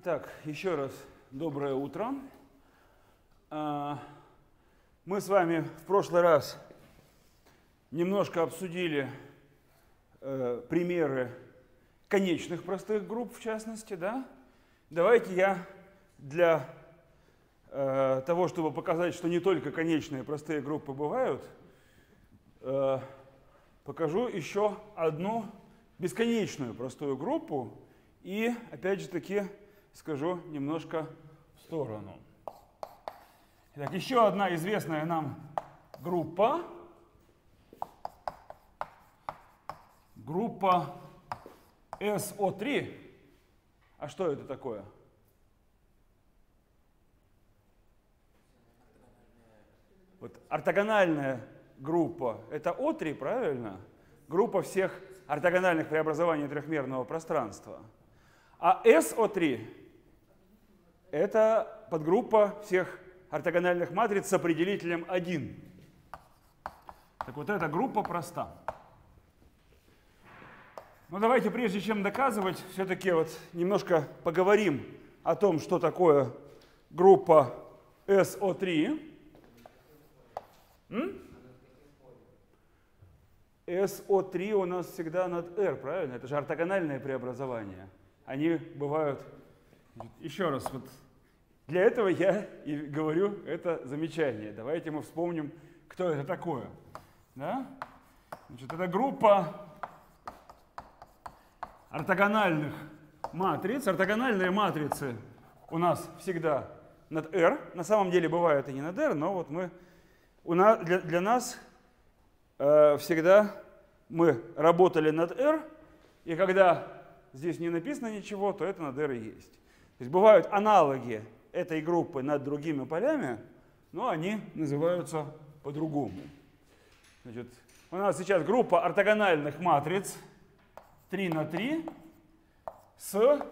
Итак, еще раз доброе утро. А, мы с вами в прошлый раз немножко обсудили э, примеры конечных простых групп, в частности, да? Давайте я для э, того, чтобы показать, что не только конечные простые группы бывают, э, покажу еще одну бесконечную простую группу и, опять же таки, скажу немножко в сторону. Итак, еще одна известная нам группа. Группа SO3. А что это такое? Вот ортогональная группа – это О3, правильно? Группа всех ортогональных преобразований трехмерного пространства. А SO3 – это подгруппа всех ортогональных матриц с определителем 1. Так вот эта группа проста. Но давайте, прежде чем доказывать, все-таки вот немножко поговорим о том, что такое группа SO3. М? SO3 у нас всегда над R, правильно? Это же ортогональное преобразование. Они бывают... Еще раз, вот для этого я и говорю это замечание. Давайте мы вспомним, кто это такое. Да? Значит, это группа ортогональных матриц. Ортогональные матрицы у нас всегда над R. На самом деле бывает и не над R, но вот мы, у нас, для, для нас э, всегда мы работали над R, и когда здесь не написано ничего, то это над R и есть. То есть бывают аналоги этой группы над другими полями, но они называются по-другому. Значит, у нас сейчас группа ортогональных матриц 3 на 3 с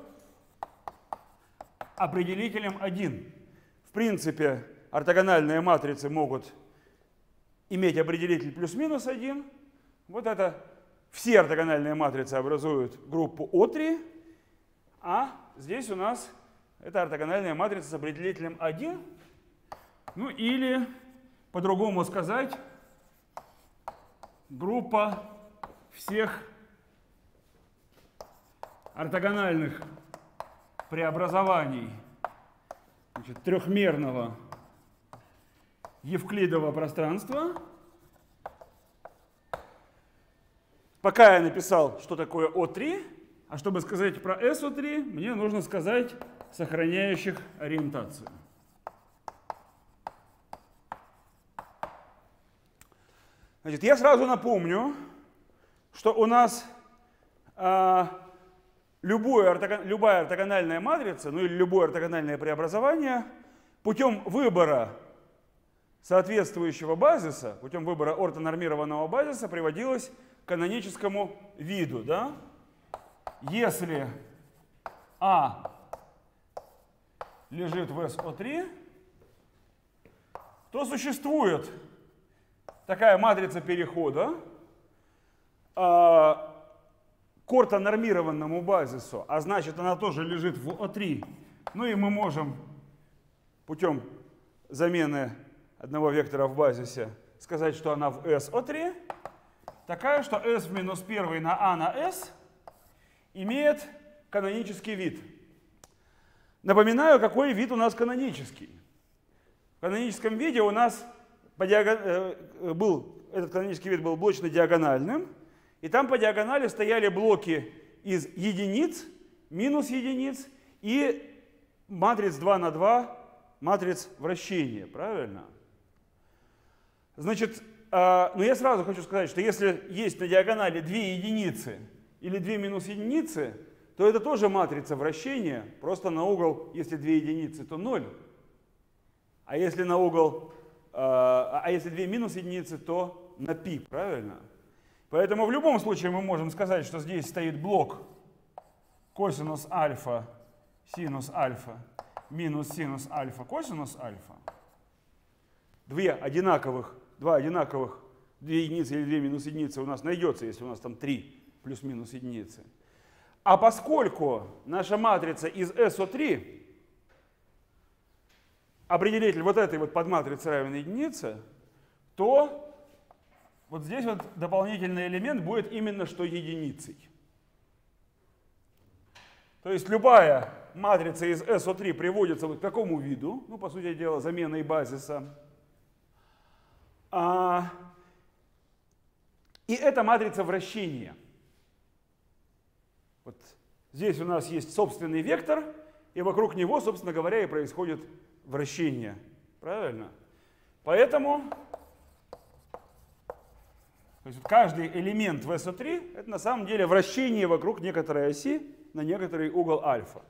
определителем 1. В принципе, ортогональные матрицы могут иметь определитель плюс-минус 1. Вот это все ортогональные матрицы образуют группу О3, а здесь у нас это ортогональная матрица с определителем 1. Ну или, по-другому сказать, группа всех ортогональных преобразований значит, трехмерного евклидового пространства. Пока я написал, что такое О3, а чтобы сказать про SO3, мне нужно сказать сохраняющих ориентацию. Значит, я сразу напомню, что у нас а, любое любая ортогональная матрица, ну или любое ортогональное преобразование путем выбора соответствующего базиса, путем выбора ортонормированного базиса приводилось к каноническому виду. Да? Если А лежит в SO3, то существует такая матрица перехода э, к ортонормированному базису, а значит она тоже лежит в O3. Ну и мы можем путем замены одного вектора в базисе сказать, что она в SO3, такая, что S в минус 1 на A на S имеет канонический вид. Напоминаю, какой вид у нас канонический. В каноническом виде у нас по диагон... Э, был, этот канонический вид был блочно-диагональным, и там по диагонали стояли блоки из единиц, минус единиц и матриц 2 на 2, матриц вращения, правильно? Значит, э, но я сразу хочу сказать, что если есть на диагонали две единицы или две минус единицы, то это тоже матрица вращения, просто на угол, если две единицы, то 0. А если на угол, э, а если две минус единицы, то на π, правильно? Поэтому в любом случае мы можем сказать, что здесь стоит блок косинус альфа, синус альфа, минус синус альфа, косинус альфа. Две одинаковых, два одинаковых, две единицы или две минус единицы у нас найдется, если у нас там три плюс-минус единицы. А поскольку наша матрица из SO3, определитель вот этой вот подматрицы равен единице, то вот здесь вот дополнительный элемент будет именно что единицей. То есть любая матрица из SO3 приводится вот к такому виду, ну, по сути дела, заменой базиса. А, и это матрица вращения. Вот здесь у нас есть собственный вектор, и вокруг него, собственно говоря, и происходит вращение. Правильно? Поэтому то есть каждый элемент в SO3 это на самом деле вращение вокруг некоторой оси на некоторый угол альфа.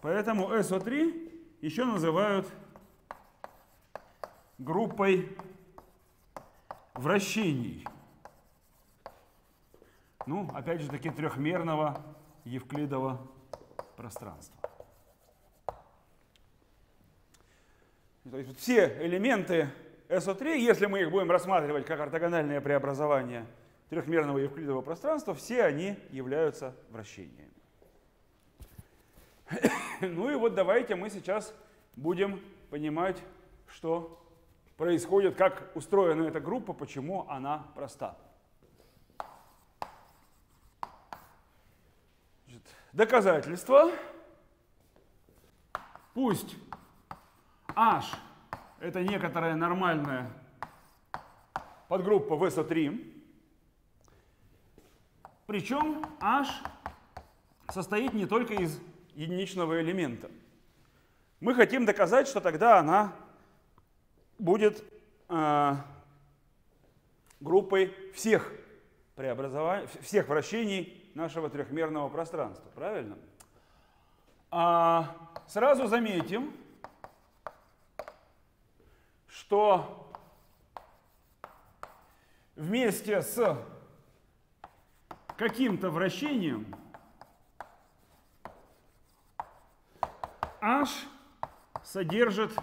Поэтому SO3 еще называют группой вращений. Ну, опять же таки, трехмерного евклидового пространства. То есть все элементы SO3, если мы их будем рассматривать как ортогональные преобразования трехмерного евклидового пространства, все они являются вращениями. Ну и вот давайте мы сейчас будем понимать, что происходит, как устроена эта группа, почему она проста. Значит, доказательство. Пусть H это некоторая нормальная подгруппа VSO3. Причем H состоит не только из единичного элемента. Мы хотим доказать, что тогда она будет э, группой всех преобразований, всех вращений нашего трехмерного пространства. Правильно? А, сразу заметим, что вместе с каким-то вращением H содержит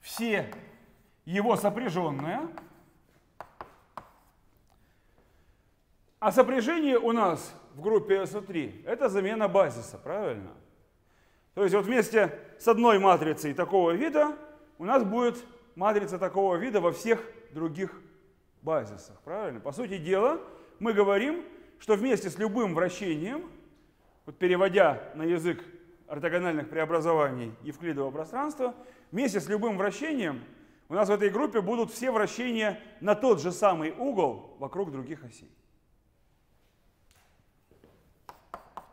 все его сопряженные. А сопряжение у нас в группе SO3 это замена базиса, правильно? То есть вот вместе с одной матрицей такого вида у нас будет матрица такого вида во всех других базисах, правильно? По сути дела, мы говорим, что вместе с любым вращением вот переводя на язык ортогональных преобразований евклидового пространства, вместе с любым вращением у нас в этой группе будут все вращения на тот же самый угол вокруг других осей.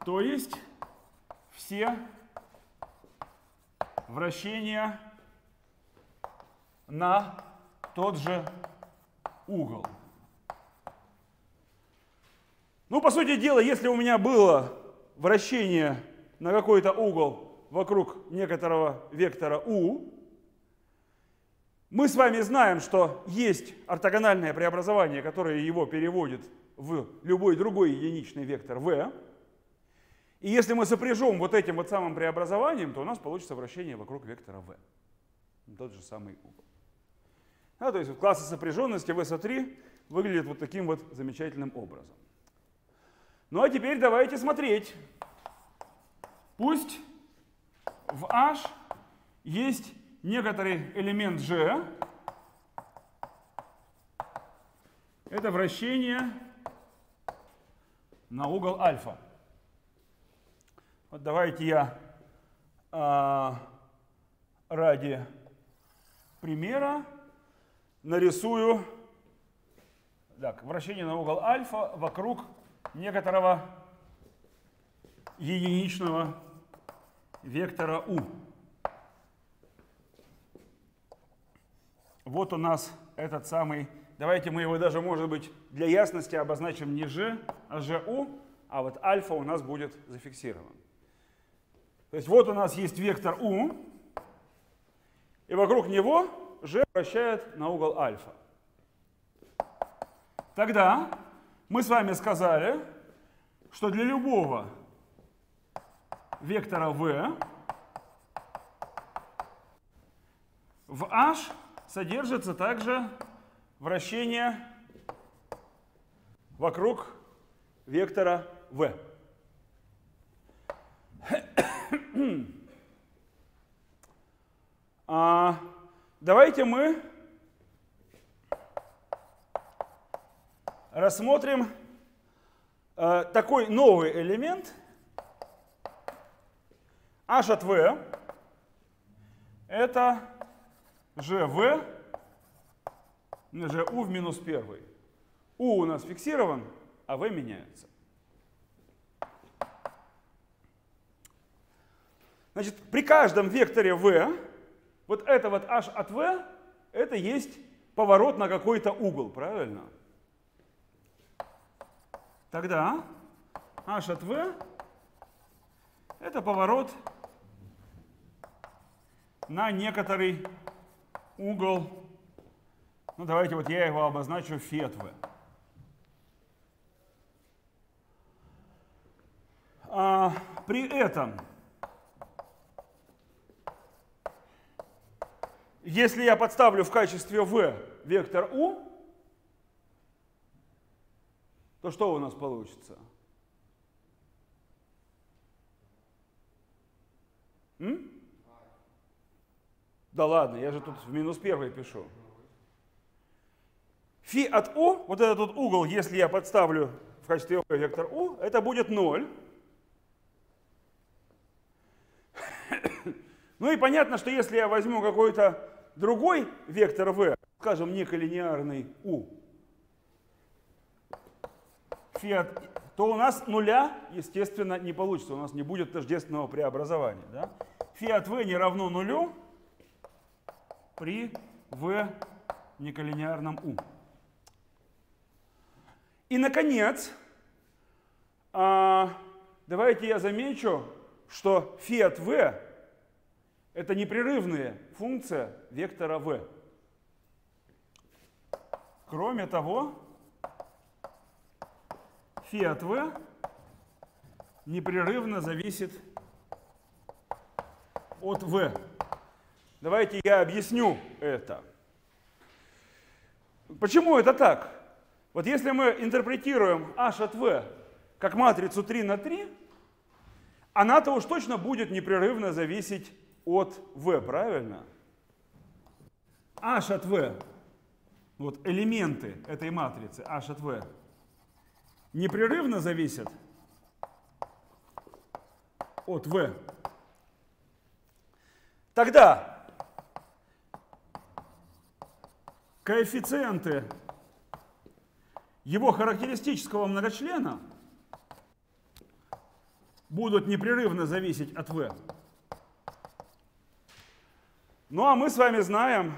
То есть все вращения на тот же угол. Ну, по сути дела, если у меня было вращение на какой-то угол вокруг некоторого вектора u, мы с вами знаем, что есть ортогональное преобразование, которое его переводит в любой другой единичный вектор v. И если мы сопряжем вот этим вот самым преобразованием, то у нас получится вращение вокруг вектора v. Тот же самый угол. Да, то есть классы сопряженности v со3 выглядят вот таким вот замечательным образом. Ну а теперь давайте смотреть. Пусть в H есть некоторый элемент G. Это вращение на угол альфа. Вот давайте я а, ради примера нарисую так, вращение на угол альфа вокруг некоторого единичного вектора u. Вот у нас этот самый, давайте мы его даже, может быть, для ясности обозначим не g, а gu, а вот альфа у нас будет зафиксирован. То есть вот у нас есть вектор u, и вокруг него g вращает на угол альфа. Тогда мы с вами сказали, что для любого вектора v в h содержится также вращение вокруг вектора v. А, давайте мы рассмотрим э, такой новый элемент h от v. Это gv GU в минус первый. U у нас фиксирован, а V меняется. Значит, при каждом векторе V, вот это вот h от V, это есть поворот на какой-то угол, правильно? Тогда h от V это поворот на некоторый угол ну, давайте вот я его обозначу от v. А, при этом, если я подставлю в качестве v вектор u, то что у нас получится? М? Да ладно, я же тут в минус первый пишу. Фи от u, вот этот вот угол, если я подставлю в качестве вектор u, это будет 0. Ну и понятно, что если я возьму какой-то другой вектор v, скажем, неколинеарный u, фи то у нас нуля, естественно, не получится. У нас не будет тождественного преобразования. Да? Фи от v не равно нулю при v неколинеарном u. И, наконец, а, давайте я замечу, что φ от v – это непрерывная функция вектора v. Кроме того, φ от v непрерывно зависит от v. Давайте я объясню это. Почему это так? Вот если мы интерпретируем h от v как матрицу 3 на 3, она-то уж точно будет непрерывно зависеть от v, правильно? h от v, вот элементы этой матрицы h от v, непрерывно зависят от v. Тогда коэффициенты его характеристического многочлена будут непрерывно зависеть от v. Ну а мы с вами знаем,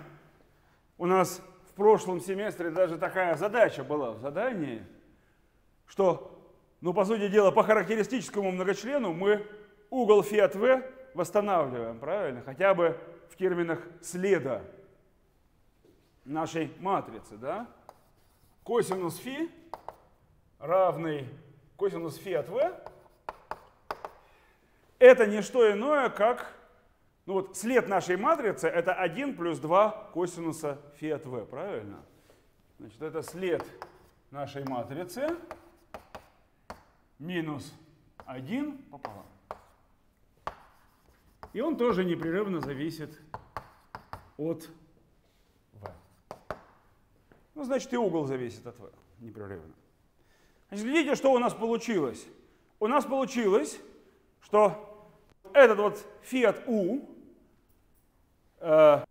у нас в прошлом семестре даже такая задача была в задании, что, ну по сути дела, по характеристическому многочлену мы угол φ от v восстанавливаем, правильно? Хотя бы в терминах следа нашей матрицы, да? косинус фи равный косинус фи от v, это не что иное, как ну вот след нашей матрицы это 1 плюс 2 косинуса фи от v, правильно? Значит, это след нашей матрицы минус 1 пополам. И он тоже непрерывно зависит от ну, значит, и угол зависит от v непрерывно. Значит, видите, что у нас получилось? У нас получилось, что этот вот φ от u э,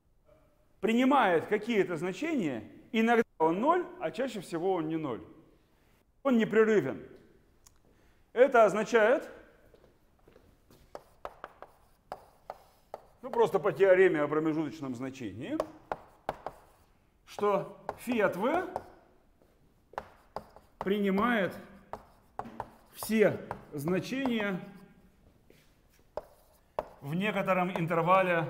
принимает какие-то значения, иногда он 0, а чаще всего он не 0. Он непрерывен. Это означает, ну просто по теореме о промежуточном значении, что φ от v принимает все значения в некотором интервале,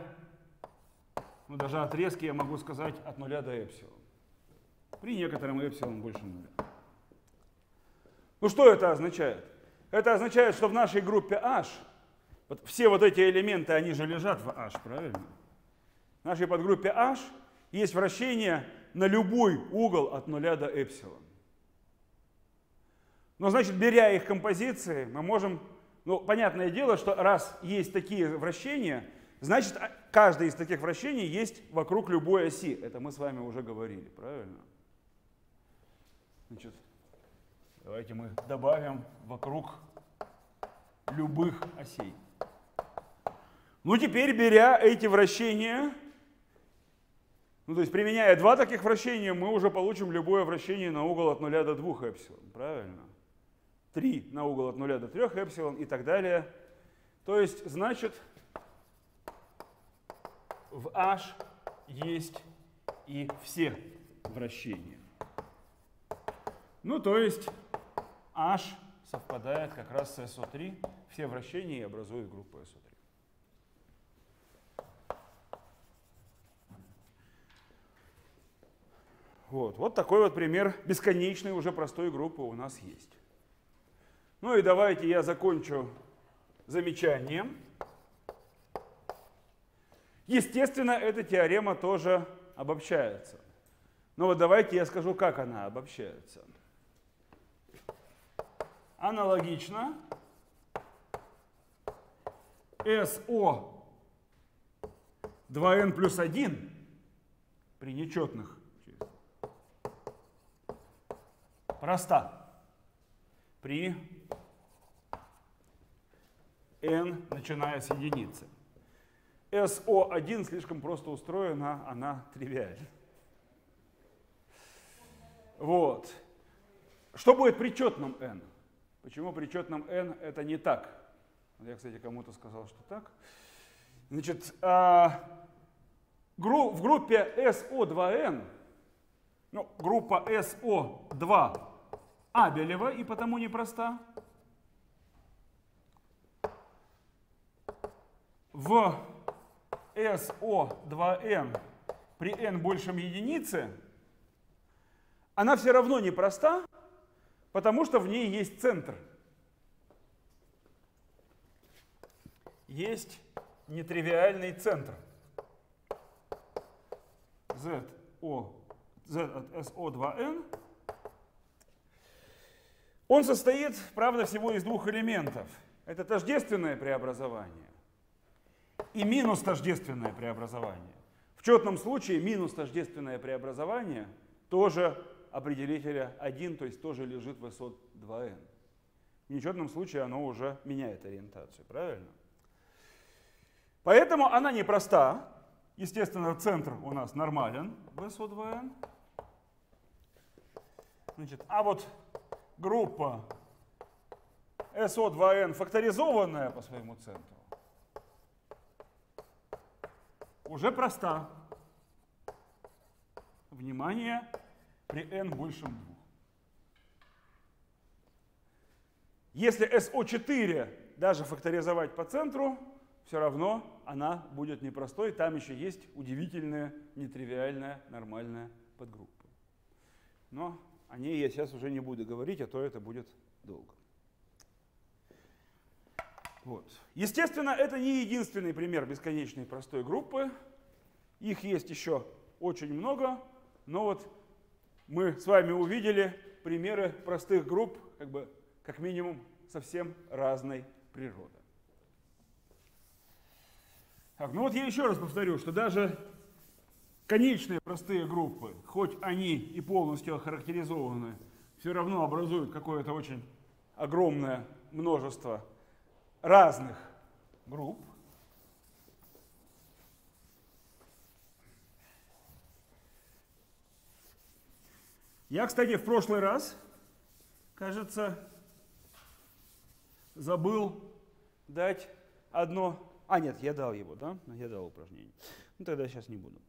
ну даже отрезке я могу сказать от 0 до эпсилон. При некотором эпсилон больше нуля. Ну что это означает? Это означает, что в нашей группе H вот все вот эти элементы, они же лежат в H, правильно? В нашей подгруппе H есть вращение на любой угол от нуля до эпсилон. Но значит, беря их композиции, мы можем, ну, понятное дело, что раз есть такие вращения, значит, а, каждое из таких вращений есть вокруг любой оси. Это мы с вами уже говорили, правильно? Значит, давайте мы добавим вокруг любых осей. Ну, теперь, беря эти вращения, ну, то есть применяя два таких вращения, мы уже получим любое вращение на угол от 0 до 2 эпсилон, правильно? 3 на угол от 0 до 3 эпсилон и так далее. То есть, значит, в H есть и все вращения. Ну, то есть H совпадает как раз с SO3, все вращения и образуют группу SO3. Вот, вот такой вот пример бесконечной уже простой группы у нас есть. Ну и давайте я закончу замечанием. Естественно, эта теорема тоже обобщается. Но вот давайте я скажу, как она обобщается. Аналогично SO 2n плюс 1 при нечетных проста при n, начиная с единицы. SO1 слишком просто устроена, она тривиальна. Вот. Что будет при четном n? Почему при четном n это не так? Я, кстати, кому-то сказал, что так. Значит, а, в группе SO2n, ну, группа SO2 Абелева и потому непроста, в SO2n при n большем единице, она все равно непроста, потому что в ней есть центр. Есть нетривиальный центр. ZO, Z от SO2n. Он состоит, правда, всего из двух элементов. Это тождественное преобразование и минус тождественное преобразование. В четном случае минус тождественное преобразование тоже определителя 1, то есть тоже лежит в SO2n. В нечетном случае оно уже меняет ориентацию, правильно? Поэтому она непроста. Естественно, центр у нас нормален в SO2n. Значит, а вот группа SO2n факторизованная по своему центру, уже проста. Внимание, при n большем 2. Если SO4 даже факторизовать по центру, все равно она будет непростой. Там еще есть удивительная, нетривиальная, нормальная подгруппа. Но о ней я сейчас уже не буду говорить, а то это будет долго. Вот. Естественно, это не единственный пример бесконечной простой группы. Их есть еще очень много, но вот мы с вами увидели примеры простых групп, как бы как минимум совсем разной природы. Так, ну вот я еще раз повторю, что даже конечные простые группы, хоть они и полностью охарактеризованы, все равно образуют какое-то очень огромное множество разных групп. Я, кстати, в прошлый раз, кажется, забыл дать одно... А, нет, я дал его, да? Я дал упражнение. Ну, тогда сейчас не буду.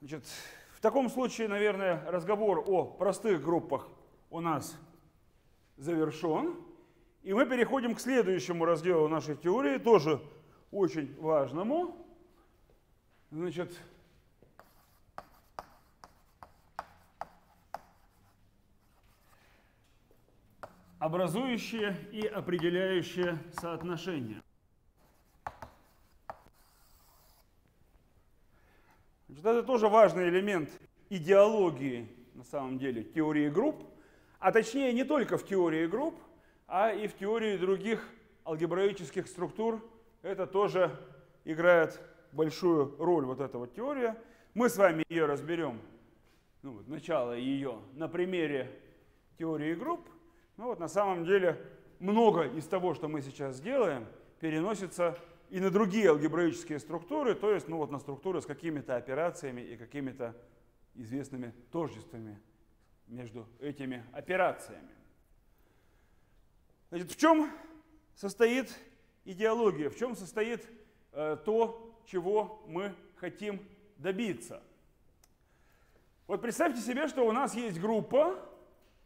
Значит, в таком случае, наверное, разговор о простых группах у нас завершен. И мы переходим к следующему разделу нашей теории, тоже очень важному. Значит, образующие и определяющие соотношения. Значит, это тоже важный элемент идеологии, на самом деле, теории групп – А точнее не только в теории групп, а и в теории других алгебраических структур. Это тоже играет большую роль вот эта вот теория. Мы с вами ее разберем, ну, вот, начало ее на примере теории групп. Ну вот на самом деле много из того, что мы сейчас сделаем, переносится и на другие алгебраические структуры, то есть ну, вот на структуры с какими-то операциями и какими-то известными тождествами между этими операциями. Значит, в чем состоит идеология, в чем состоит э, то, чего мы хотим добиться? Вот представьте себе, что у нас есть группа,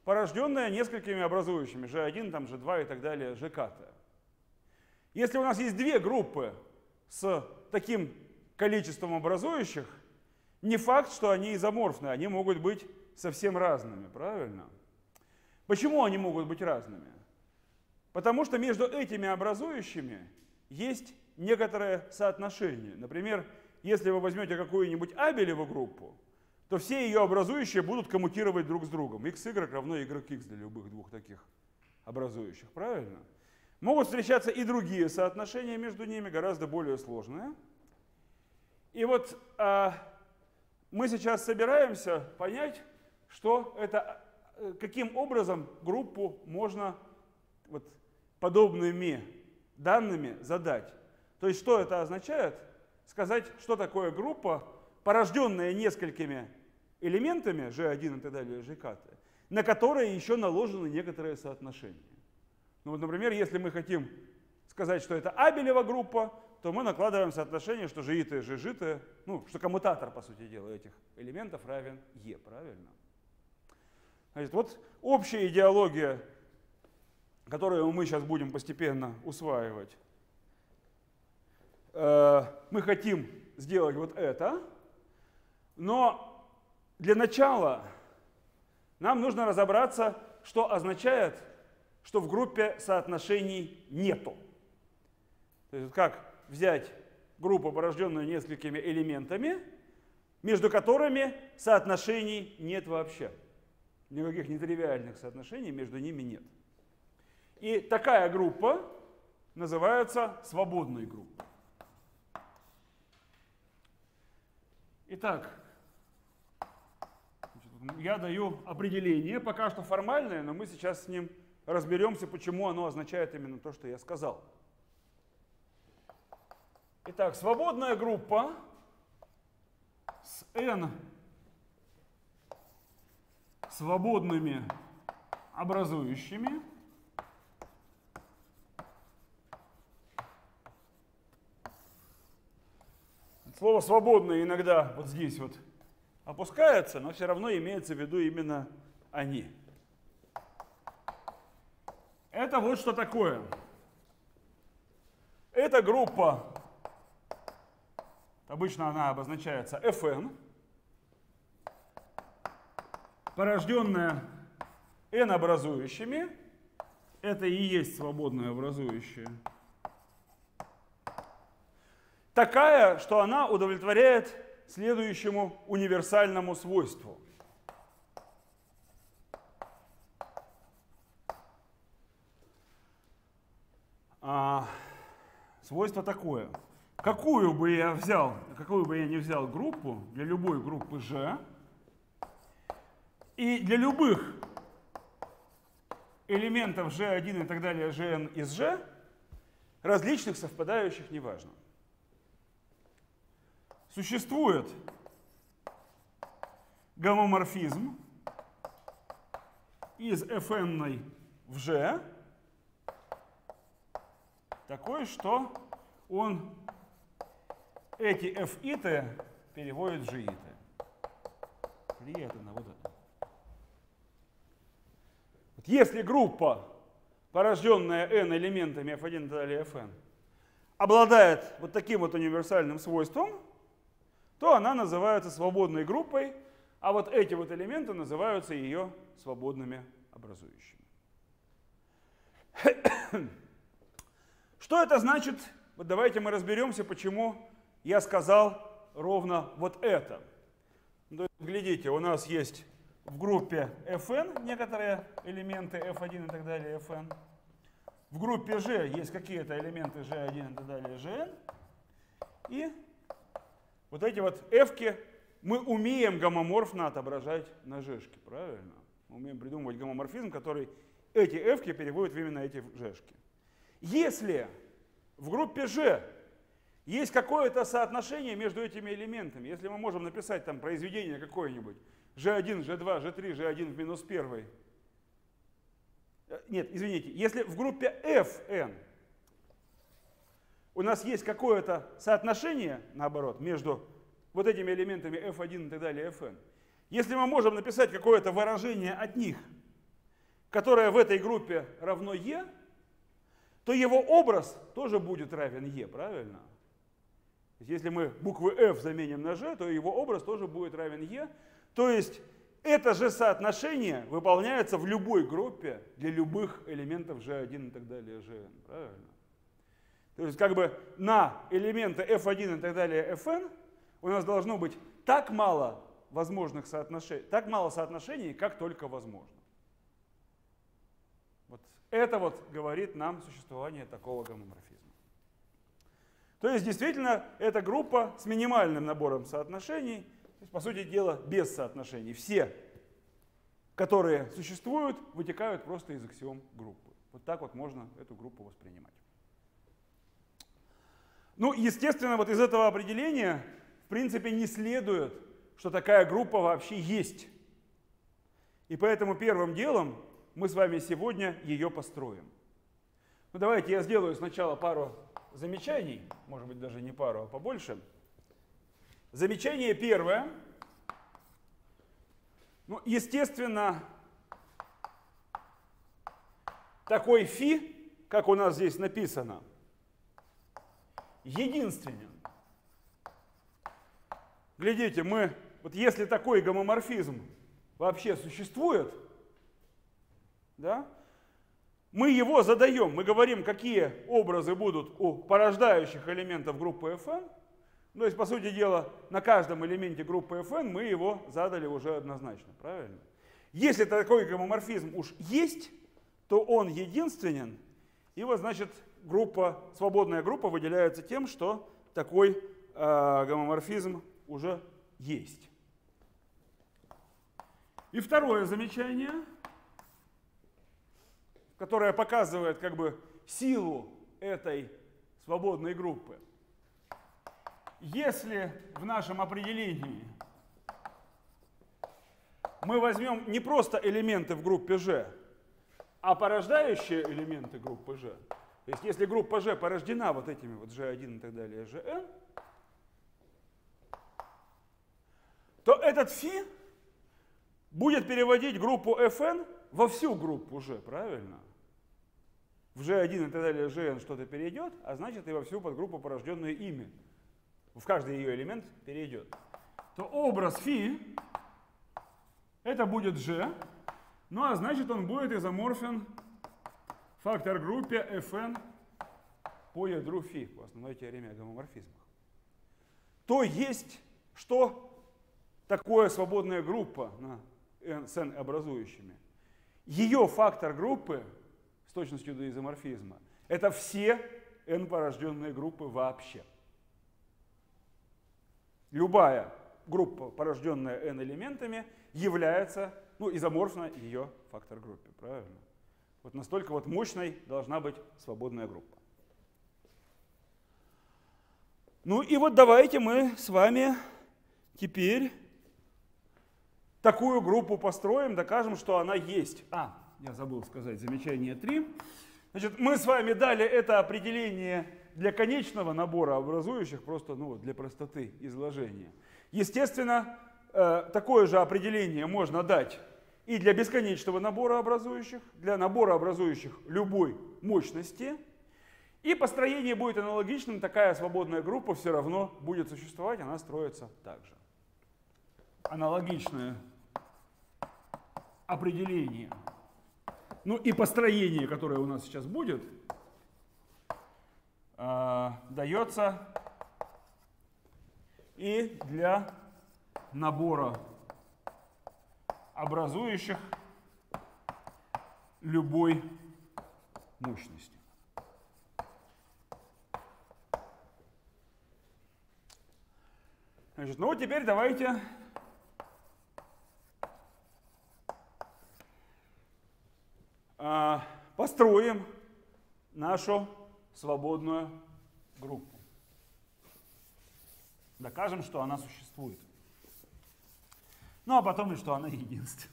порожденная несколькими образующими, G1, там, G2 и так далее, GK. Если у нас есть две группы с таким количеством образующих, не факт, что они изоморфны, они могут быть совсем разными, правильно? Почему они могут быть разными? Потому что между этими образующими есть некоторое соотношение. Например, если вы возьмете какую-нибудь абелеву группу, то все ее образующие будут коммутировать друг с другом. x, y равно y, x для любых двух таких образующих, правильно? Могут встречаться и другие соотношения между ними, гораздо более сложные. И вот а, мы сейчас собираемся понять, что это, э, каким образом группу можно вот, подобными данными задать. То есть что это означает? Сказать, что такое группа, порожденная несколькими элементами, G1 и так далее, GK, на которые еще наложены некоторые соотношения. Ну вот, например, если мы хотим сказать, что это абелева группа, то мы накладываем соотношение, что жиитое, жижитое, ну, что коммутатор, по сути дела, этих элементов равен e, правильно? Значит, вот общая идеология, которую мы сейчас будем постепенно усваивать. Э, мы хотим сделать вот это, но для начала нам нужно разобраться, что означает что в группе соотношений нету. То есть как взять группу, порожденную несколькими элементами, между которыми соотношений нет вообще. Никаких нетривиальных соотношений между ними нет. И такая группа называется свободной группой. Итак, я даю определение, пока что формальное, но мы сейчас с ним разберемся, почему оно означает именно то, что я сказал. Итак, свободная группа с n свободными образующими Слово «свободное» иногда вот здесь вот опускается, но все равно имеется в виду именно они. Это вот что такое. Эта группа, обычно она обозначается Fn, порожденная n-образующими, это и есть свободное образующее, такая, что она удовлетворяет следующему универсальному свойству – а, свойство такое. Какую бы я взял, какую бы я не взял группу, для любой группы G, и для любых элементов G1 и так далее, Gn из G, различных, совпадающих, неважно. Существует гомоморфизм из Fn в G, такой, что он эти f-иты переводит в g-иты. Влияет на вот это. Если группа, порожденная n элементами f1 и далее fn, обладает вот таким вот универсальным свойством, то она называется свободной группой, а вот эти вот элементы называются ее свободными образующими. Что это значит? Вот давайте мы разберемся, почему я сказал ровно вот это. Ну, глядите, у нас есть в группе Fn некоторые элементы F1 и так далее Fn. В группе G есть какие-то элементы G1 и так далее Gn. И вот эти вот f мы умеем гомоморфно отображать на g, правильно? Мы умеем придумывать гомоморфизм, который эти f переводит в именно эти g. Если в группе G есть какое-то соотношение между этими элементами, если мы можем написать там произведение какое-нибудь, G1, G2, G3, G1 в минус 1, э, нет, извините, если в группе Fn у нас есть какое-то соотношение, наоборот, между вот этими элементами f1 и так далее, fn, если мы можем написать какое-то выражение от них, которое в этой группе равно e, то его образ тоже будет равен e, правильно? Если мы буквы f заменим на g, то его образ тоже будет равен e. То есть это же соотношение выполняется в любой группе для любых элементов g1 и так далее, gn, правильно? То есть как бы на элементы f1 и так далее fn у нас должно быть так мало возможных соотношений, так мало соотношений, как только возможно. Вот это вот говорит нам существование такого гомоморфизма. То есть действительно эта группа с минимальным набором соотношений, то есть, по сути дела без соотношений. Все, которые существуют, вытекают просто из аксиом группы. Вот так вот можно эту группу воспринимать. Ну, естественно, вот из этого определения, в принципе, не следует, что такая группа вообще есть. И поэтому первым делом мы с вами сегодня ее построим. Ну, давайте я сделаю сначала пару замечаний, может быть, даже не пару, а побольше. Замечание первое. Ну, естественно, такой фи, как у нас здесь написано – единственен. Глядите, мы, вот если такой гомоморфизм вообще существует, да, мы его задаем, мы говорим, какие образы будут у порождающих элементов группы Fn. То есть, по сути дела, на каждом элементе группы Fn мы его задали уже однозначно, правильно? Если такой гомоморфизм уж есть, то он единственен, вот, значит, группа, свободная группа выделяется тем, что такой э, гомоморфизм уже есть. И второе замечание, которое показывает как бы силу этой свободной группы. Если в нашем определении мы возьмем не просто элементы в группе G, а порождающие элементы группы G, то есть если группа G порождена вот этими вот G1 и так далее, Gn, то этот φ будет переводить группу Fn во всю группу G, правильно? В G1 и так далее Gn что-то перейдет, а значит и во всю подгруппу, порожденную ими. В каждый ее элемент перейдет. То образ φ это будет G, ну а значит он будет изоморфен фактор группе Fn по ядру φ по основной теореме о гомоморфизмах. То есть, что такое свободная группа на n, с n образующими? Ее фактор группы с точностью до изоморфизма – это все n порожденные группы вообще. Любая группа, порожденная n элементами, является ну, изоморфна ее фактор группе, правильно? Вот настолько вот мощной должна быть свободная группа. Ну и вот давайте мы с вами теперь такую группу построим, докажем, что она есть. А, я забыл сказать, замечание 3. Значит, мы с вами дали это определение для конечного набора образующих, просто ну, для простоты изложения. Естественно, э, такое же определение можно дать и для бесконечного набора образующих, для набора образующих любой мощности. И построение будет аналогичным, такая свободная группа все равно будет существовать, она строится так же. Аналогичное определение, ну и построение, которое у нас сейчас будет, э, дается и для набора образующих любой мощности. Значит, ну теперь давайте а, построим нашу свободную группу. Докажем, что она существует. Ну а потом и что она единственная.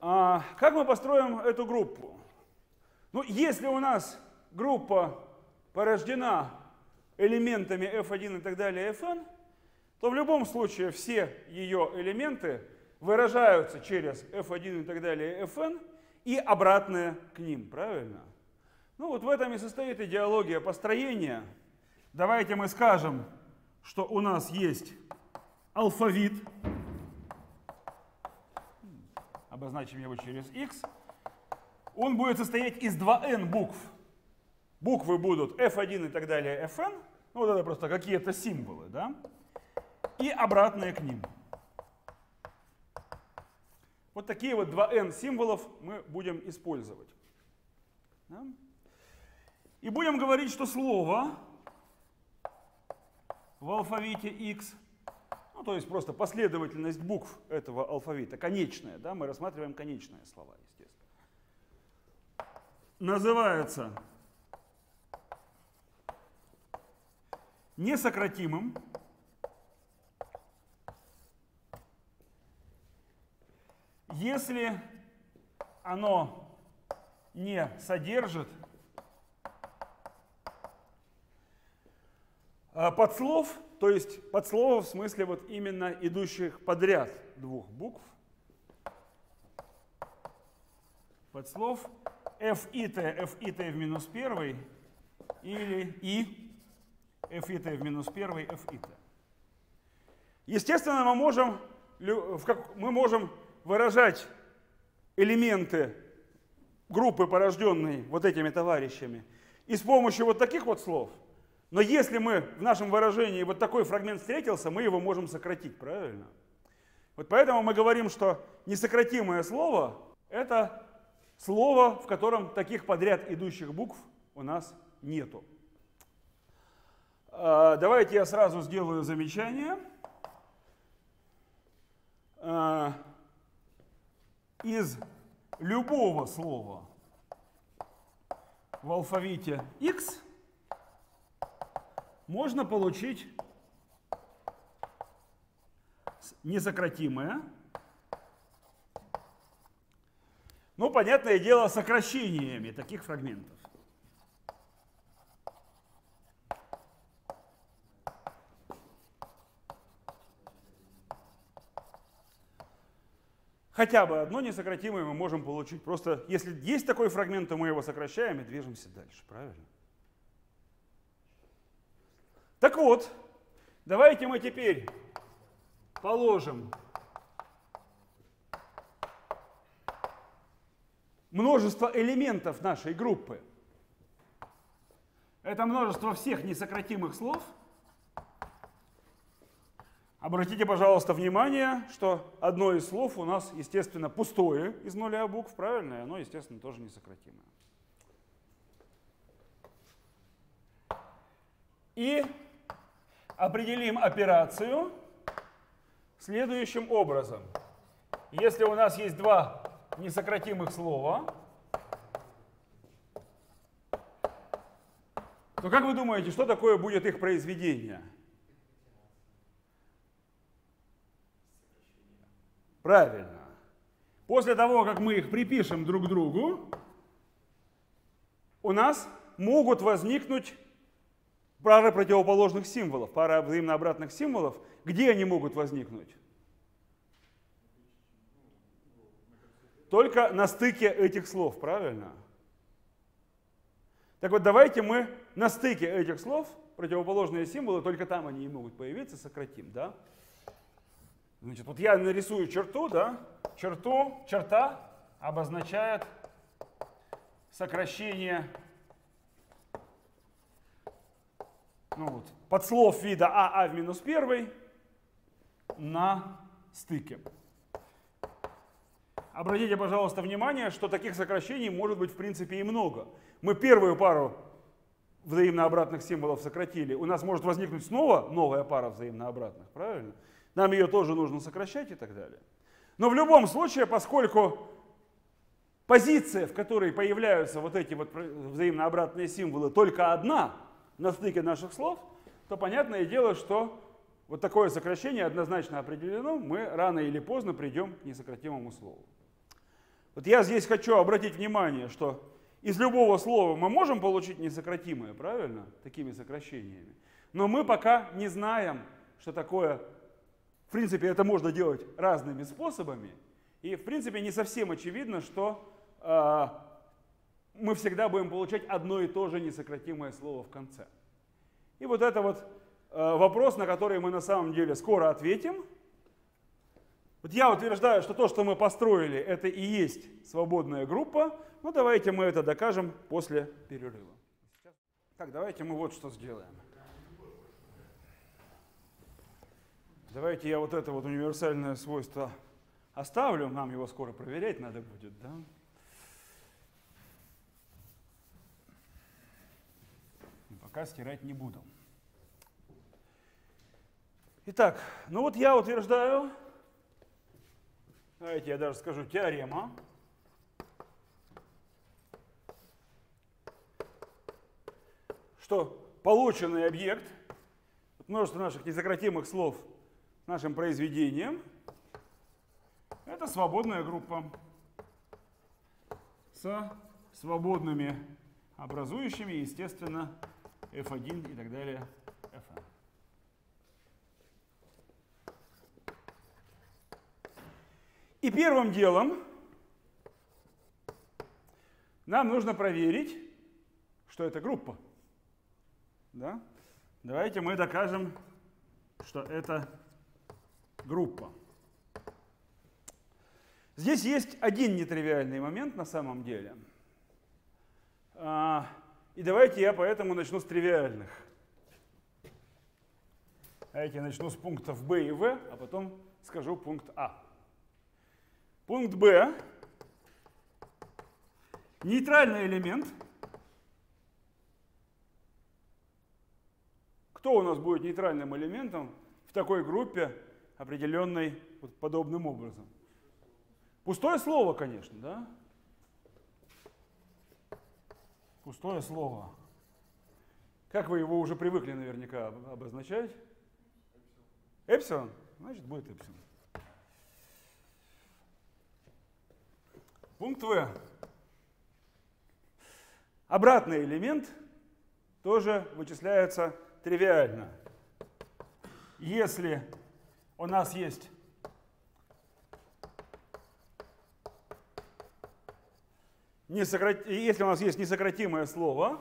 А, как мы построим эту группу? Ну, если у нас группа порождена элементами f1 и так далее fn, то в любом случае все ее элементы выражаются через f1 и так далее fn и обратное к ним, правильно? Ну вот в этом и состоит идеология построения. Давайте мы скажем, что у нас есть алфавит, обозначим его через x, он будет состоять из 2n букв. Буквы будут f1 и так далее fn, ну вот это просто какие-то символы, да, и обратные к ним. Вот такие вот 2n символов мы будем использовать. Да? И будем говорить, что слово в алфавите x, ну то есть просто последовательность букв этого алфавита, конечная, да, мы рассматриваем конечные слова, естественно, называется несократимым если оно не содержит а, подслов, то есть подслова в смысле вот именно идущих подряд двух букв, подслов f и t, f и t в минус первый или и f и t в минус первый, f и t. Естественно, мы можем, мы можем выражать элементы группы, порожденной вот этими товарищами, и с помощью вот таких вот слов. Но если мы в нашем выражении вот такой фрагмент встретился, мы его можем сократить, правильно? Вот поэтому мы говорим, что несократимое слово – это слово, в котором таких подряд идущих букв у нас нету. А, давайте я сразу сделаю замечание. А, из любого слова в алфавите X можно получить несократимое, ну, понятное дело, сокращениями таких фрагментов. Хотя бы одно несократимое мы можем получить. Просто если есть такой фрагмент, то мы его сокращаем и движемся дальше. Правильно? Так вот, давайте мы теперь положим множество элементов нашей группы. Это множество всех несократимых слов – Обратите, пожалуйста, внимание, что одно из слов у нас, естественно, пустое из нуля букв, правильно? И оно, естественно, тоже несократимое. И определим операцию следующим образом. Если у нас есть два несократимых слова, то как вы думаете, что такое будет их произведение? Правильно. После того, как мы их припишем друг другу, у нас могут возникнуть пары противоположных символов, пара взаимно обратных символов. Где они могут возникнуть? Только на стыке этих слов, правильно? Так вот, давайте мы на стыке этих слов противоположные символы, только там они и могут появиться, сократим, да? Значит, вот я нарисую черту, да? Черту, черта обозначает сокращение ну вот, подслов вида АА в минус первый на стыке. Обратите, пожалуйста, внимание, что таких сокращений может быть в принципе и много. Мы первую пару взаимно обратных символов сократили. У нас может возникнуть снова новая пара взаимно обратных, правильно? Нам ее тоже нужно сокращать и так далее. Но в любом случае, поскольку позиция, в которой появляются вот эти вот взаимно обратные символы, только одна на стыке наших слов, то понятное дело, что вот такое сокращение однозначно определено, мы рано или поздно придем к несократимому слову. Вот я здесь хочу обратить внимание, что из любого слова мы можем получить несократимое, правильно, такими сокращениями. Но мы пока не знаем, что такое, в принципе, это можно делать разными способами. И, в принципе, не совсем очевидно, что э, мы всегда будем получать одно и то же несократимое слово в конце. И вот это вот э, вопрос, на который мы на самом деле скоро ответим. Вот я утверждаю, что то, что мы построили, это и есть свободная группа. Ну давайте мы это докажем после перерыва. Так, давайте мы вот что сделаем. Давайте я вот это вот универсальное свойство оставлю, нам его скоро проверять надо будет, да? Пока стирать не буду. Итак, ну вот я утверждаю, Давайте я даже скажу теорема. Что полученный объект, множество наших несократимых слов с нашим произведением, это свободная группа с свободными образующими, естественно, f1 и так далее, fn. И первым делом нам нужно проверить, что это группа. Да? Давайте мы докажем, что это группа. Здесь есть один нетривиальный момент на самом деле. И давайте я поэтому начну с тривиальных. Давайте я начну с пунктов B и V, а потом скажу пункт А. Пункт Б. Нейтральный элемент. Кто у нас будет нейтральным элементом в такой группе, определенной вот подобным образом? Пустое слово, конечно, да? Пустое слово. Как вы его уже привыкли наверняка обозначать? Эпсилон? Значит, будет эпсилон. Пункт В. Обратный элемент тоже вычисляется тривиально. Если у нас есть несократ... если у нас есть несократимое слово,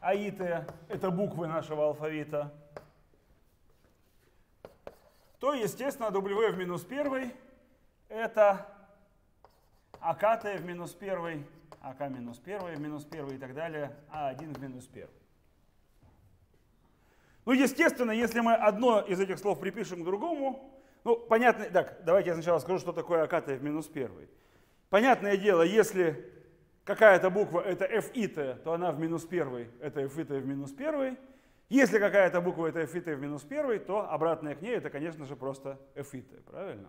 АИТ – это буквы нашего алфавита, то, естественно, W в минус первый – это АК в минус 1, АК минус 1 в минус 1 и так далее, А1 в минус 1. Ну, естественно, если мы одно из этих слов припишем к другому, ну, понятно, так, давайте я сначала скажу, что такое АК в минус 1. Понятное дело, если какая-то буква это f и t, то она в минус 1, это f и t в минус 1. Если какая-то буква это f и t в минус 1, то обратная к ней это, конечно же, просто f и t, правильно?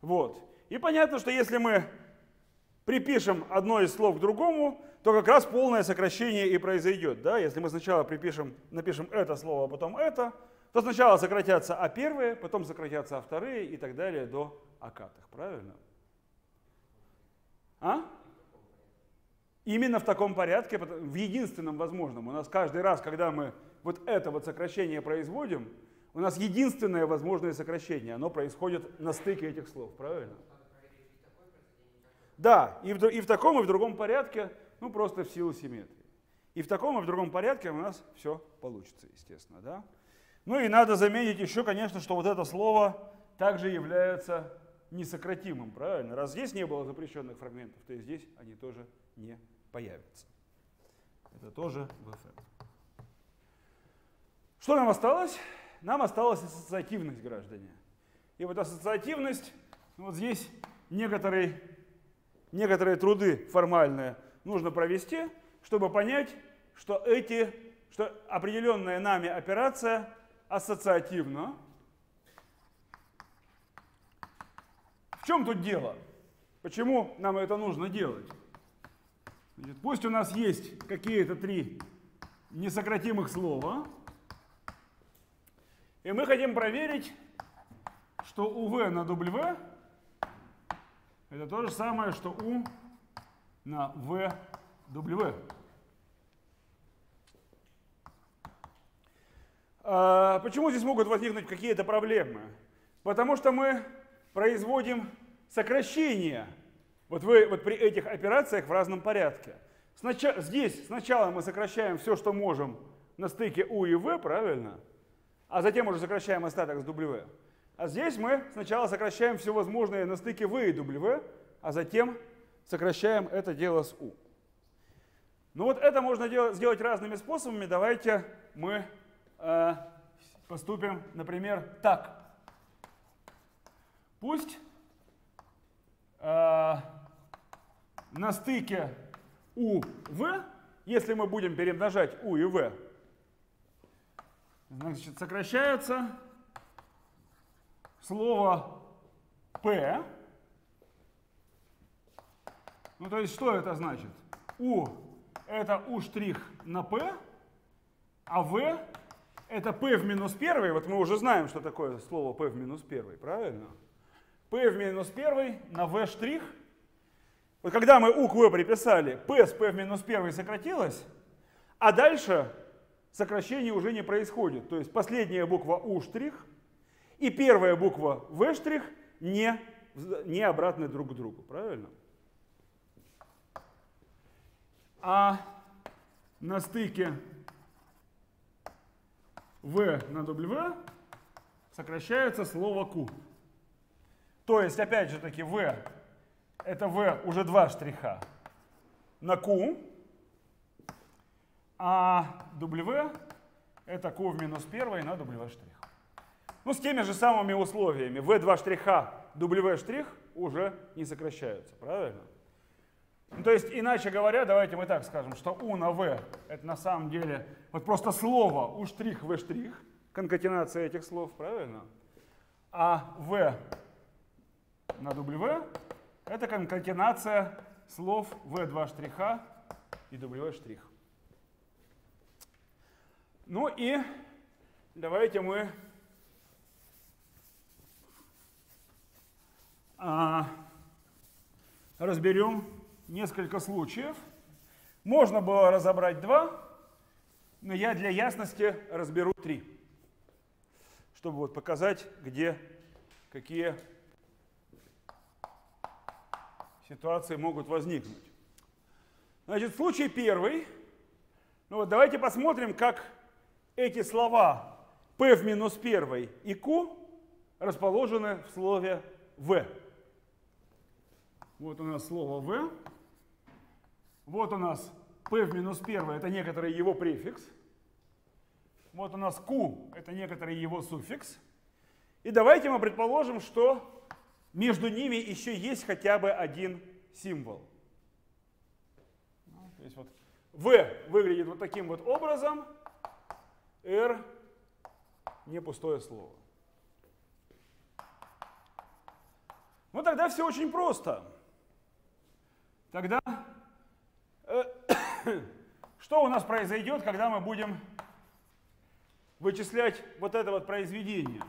Вот. И понятно, что если мы припишем одно из слов к другому, то как раз полное сокращение и произойдет. Да? Если мы сначала припишем, напишем это слово, а потом это, то сначала сократятся А первые, потом сократятся А вторые и так далее до акатых. Правильно? А? Именно в таком порядке, в единственном возможном. У нас каждый раз, когда мы вот это вот сокращение производим, у нас единственное возможное сокращение. Оно происходит на стыке этих слов. Правильно? Да, и в, и в таком, и в другом порядке, ну просто в силу симметрии. И в таком, и в другом порядке у нас все получится, естественно. Да? Ну и надо заметить еще, конечно, что вот это слово также является несократимым, правильно? Раз здесь не было запрещенных фрагментов, то и здесь они тоже не появятся. Это тоже ВФ. Что нам осталось? Нам осталась ассоциативность, граждане. И вот ассоциативность, вот здесь некоторые, некоторые труды формальные нужно провести, чтобы понять, что эти, что определенная нами операция ассоциативна. Чем тут дело? Почему нам это нужно делать? Значит, пусть у нас есть какие-то три несократимых слова, и мы хотим проверить, что у v на w это то же самое, что u на v w. А почему здесь могут возникнуть какие-то проблемы? Потому что мы производим сокращение вот, вы, вот при этих операциях в разном порядке. Сначала, здесь сначала мы сокращаем все, что можем на стыке U и V, правильно? А затем уже сокращаем остаток с W. А здесь мы сначала сокращаем все возможное на стыке V и W, а затем сокращаем это дело с U. Ну вот это можно делать, сделать разными способами. Давайте мы э, поступим, например, так. Пусть э, на стыке у, В, если мы будем перемножать У и В, значит, сокращается слово П. Ну, то есть, что это значит? У – это У' на П, а В – это P в минус первый. Вот мы уже знаем, что такое слово P в минус первый, правильно? P в минус первый на V штрих – вот когда мы у к v приписали, p с p в минус 1 сократилось, а дальше сокращение уже не происходит. То есть последняя буква у штрих и первая буква v штрих не, не обратны друг к другу. Правильно? А на стыке v на w сокращается слово q. То есть, опять же таки, v это v уже два штриха на q, а w это q в минус 1 на w штрих. Ну, с теми же самыми условиями. v два штриха, w штрих уже не сокращаются, правильно? Ну, то есть, иначе говоря, давайте мы так скажем, что u на v это на самом деле вот просто слово u штрих, v штрих, конкатенация этих слов, правильно? А v на w это конкатенация слов v2 штриха и w штрих. Ну и давайте мы а, разберем несколько случаев. Можно было разобрать два, но я для ясности разберу три, чтобы вот показать, где какие ситуации могут возникнуть. Значит, случай первый. Ну вот давайте посмотрим, как эти слова p в минус 1 и q расположены в слове v. Вот у нас слово v. Вот у нас p в минус 1 это некоторый его префикс. Вот у нас q это некоторый его суффикс. И давайте мы предположим, что между ними еще есть хотя бы один символ. То вот V выглядит вот таким вот образом, R не пустое слово. Ну тогда все очень просто. Тогда э, что у нас произойдет, когда мы будем вычислять вот это вот произведение?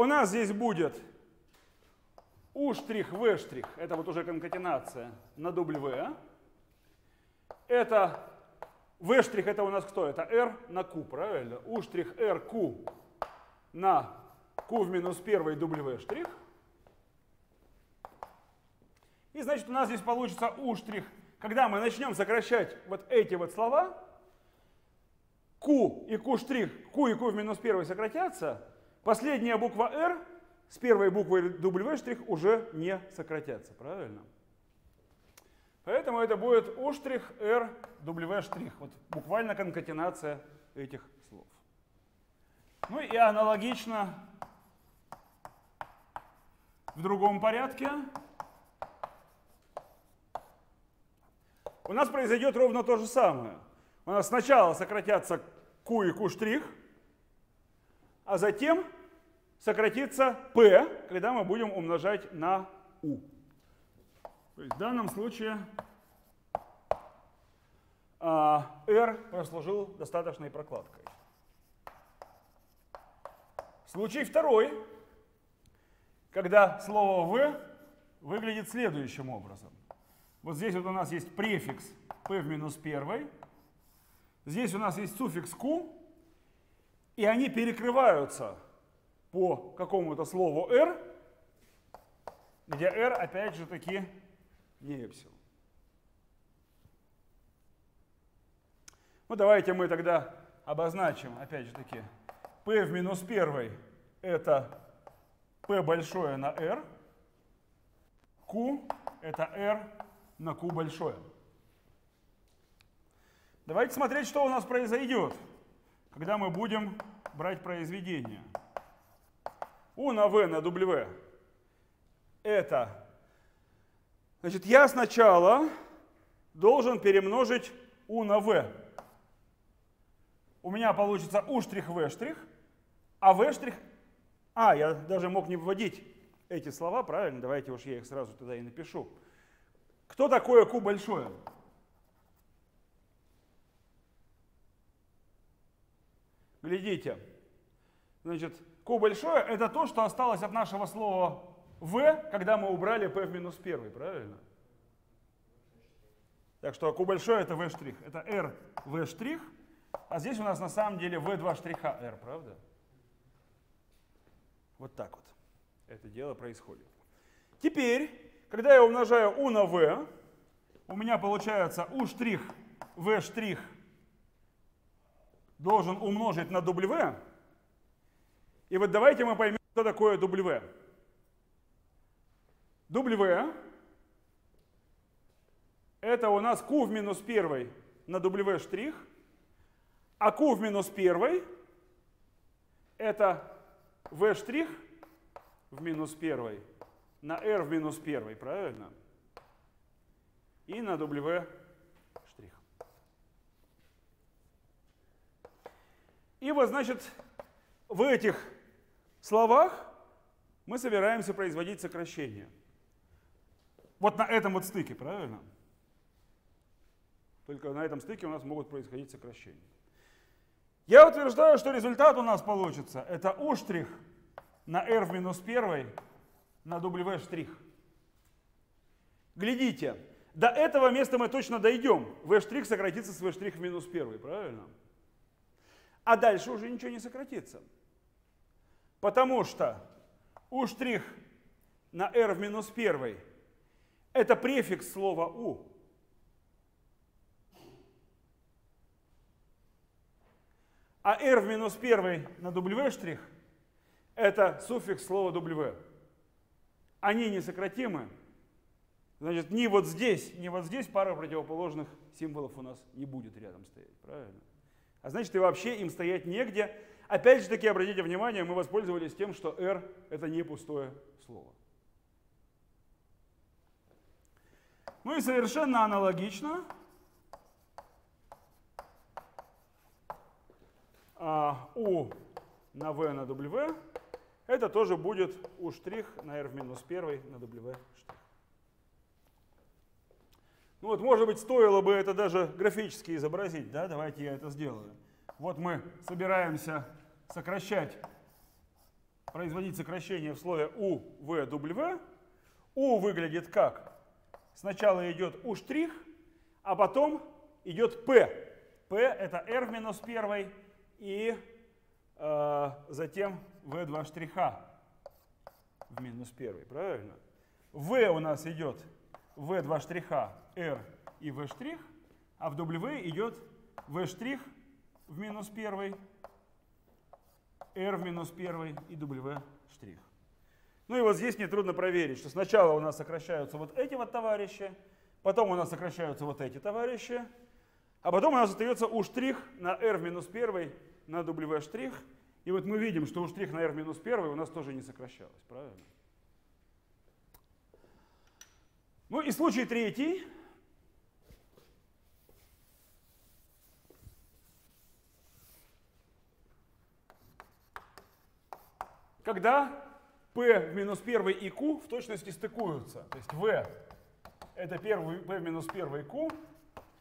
У нас здесь будет U V это вот уже конкатенация на W. Это V это у нас кто? Это R на Q, правильно? U R Q на Q в минус 1 W. И значит у нас здесь получится U. Когда мы начнем сокращать вот эти вот слова, Q и Q Q и Q в минус 1 сократятся, Последняя буква R с первой буквой W штрих уже не сократятся, правильно? Поэтому это будет U штрих R W штрих. Вот буквально конкатенация этих слов. Ну и аналогично в другом порядке. У нас произойдет ровно то же самое. У нас сначала сократятся Q и Q', штрих, а затем сократится P, когда мы будем умножать на U. То есть в данном случае а, R прослужил достаточной прокладкой. Случай второй, когда слово «в» выглядит следующим образом. Вот здесь вот у нас есть префикс p в минус 1, здесь у нас есть суффикс q, и они перекрываются по какому-то слову r, где r опять же таки не эпсилон. Ну давайте мы тогда обозначим, опять же таки, p в минус 1 это p большое на r, q это r на q большое. Давайте смотреть, что у нас произойдет, когда мы будем брать произведение. U на v на w это, значит, я сначала должен перемножить u на v. У меня получится u штрих v штрих, а v штрих... А, я даже мог не вводить эти слова, правильно? Давайте уж я их сразу туда и напишу. Кто такое Q большое? Глядите. Значит, Q большое это то, что осталось от нашего слова v, когда мы убрали p в минус 1, правильно? Так что Q большое это v штрих. Это r v штрих, а здесь у нас на самом деле v2 штриха r, правда? Вот так вот это дело происходит. Теперь когда я умножаю u на v, у меня получается u штрих v штрих должен умножить на w. И вот давайте мы поймем, что такое w. w это у нас q в минус 1 на w штрих, а q в минус 1 это v штрих в минус 1 на r в минус 1, правильно? И на w штрих. И вот, значит, в этих словах мы собираемся производить сокращение. Вот на этом вот стыке, правильно? Только на этом стыке у нас могут происходить сокращения. Я утверждаю, что результат у нас получится. Это u' на r в минус 1 на W штрих. Глядите, до этого места мы точно дойдем. V сократится с V в минус 1, правильно? А дальше уже ничего не сократится. Потому что U штрих на R в минус 1 это префикс слова U. А R в минус 1 на W штрих это суффикс слова W они несократимы, значит, ни вот здесь, ни вот здесь пара противоположных символов у нас не будет рядом стоять, правильно? А значит, и вообще им стоять негде. Опять же таки, обратите внимание, мы воспользовались тем, что R это не пустое слово. Ну и совершенно аналогично U на V на W это тоже будет u на r в минус 1 на w штрих. Ну вот, может быть, стоило бы это даже графически изобразить, да? Давайте я это сделаю. Вот мы собираемся сокращать, производить сокращение в слове u, v, w. u выглядит как? Сначала идет u а потом идет p. p это r в минус 1 и э, затем v2 штриха в минус 1, правильно? v у нас идет v2 штриха r и v штрих, а в w идет v штрих в минус 1, r в минус 1 и w штрих. Ну и вот здесь нетрудно проверить, что сначала у нас сокращаются вот эти вот товарищи, потом у нас сокращаются вот эти товарищи, а потом у нас остается u штрих на r в минус 1 на w штрих, и вот мы видим, что у штрих на r минус 1 у нас тоже не сокращалось, правильно? Ну и случай третий. Когда P в минус 1 и Q в точности стыкуются. То есть V это первый P в минус 1 Q,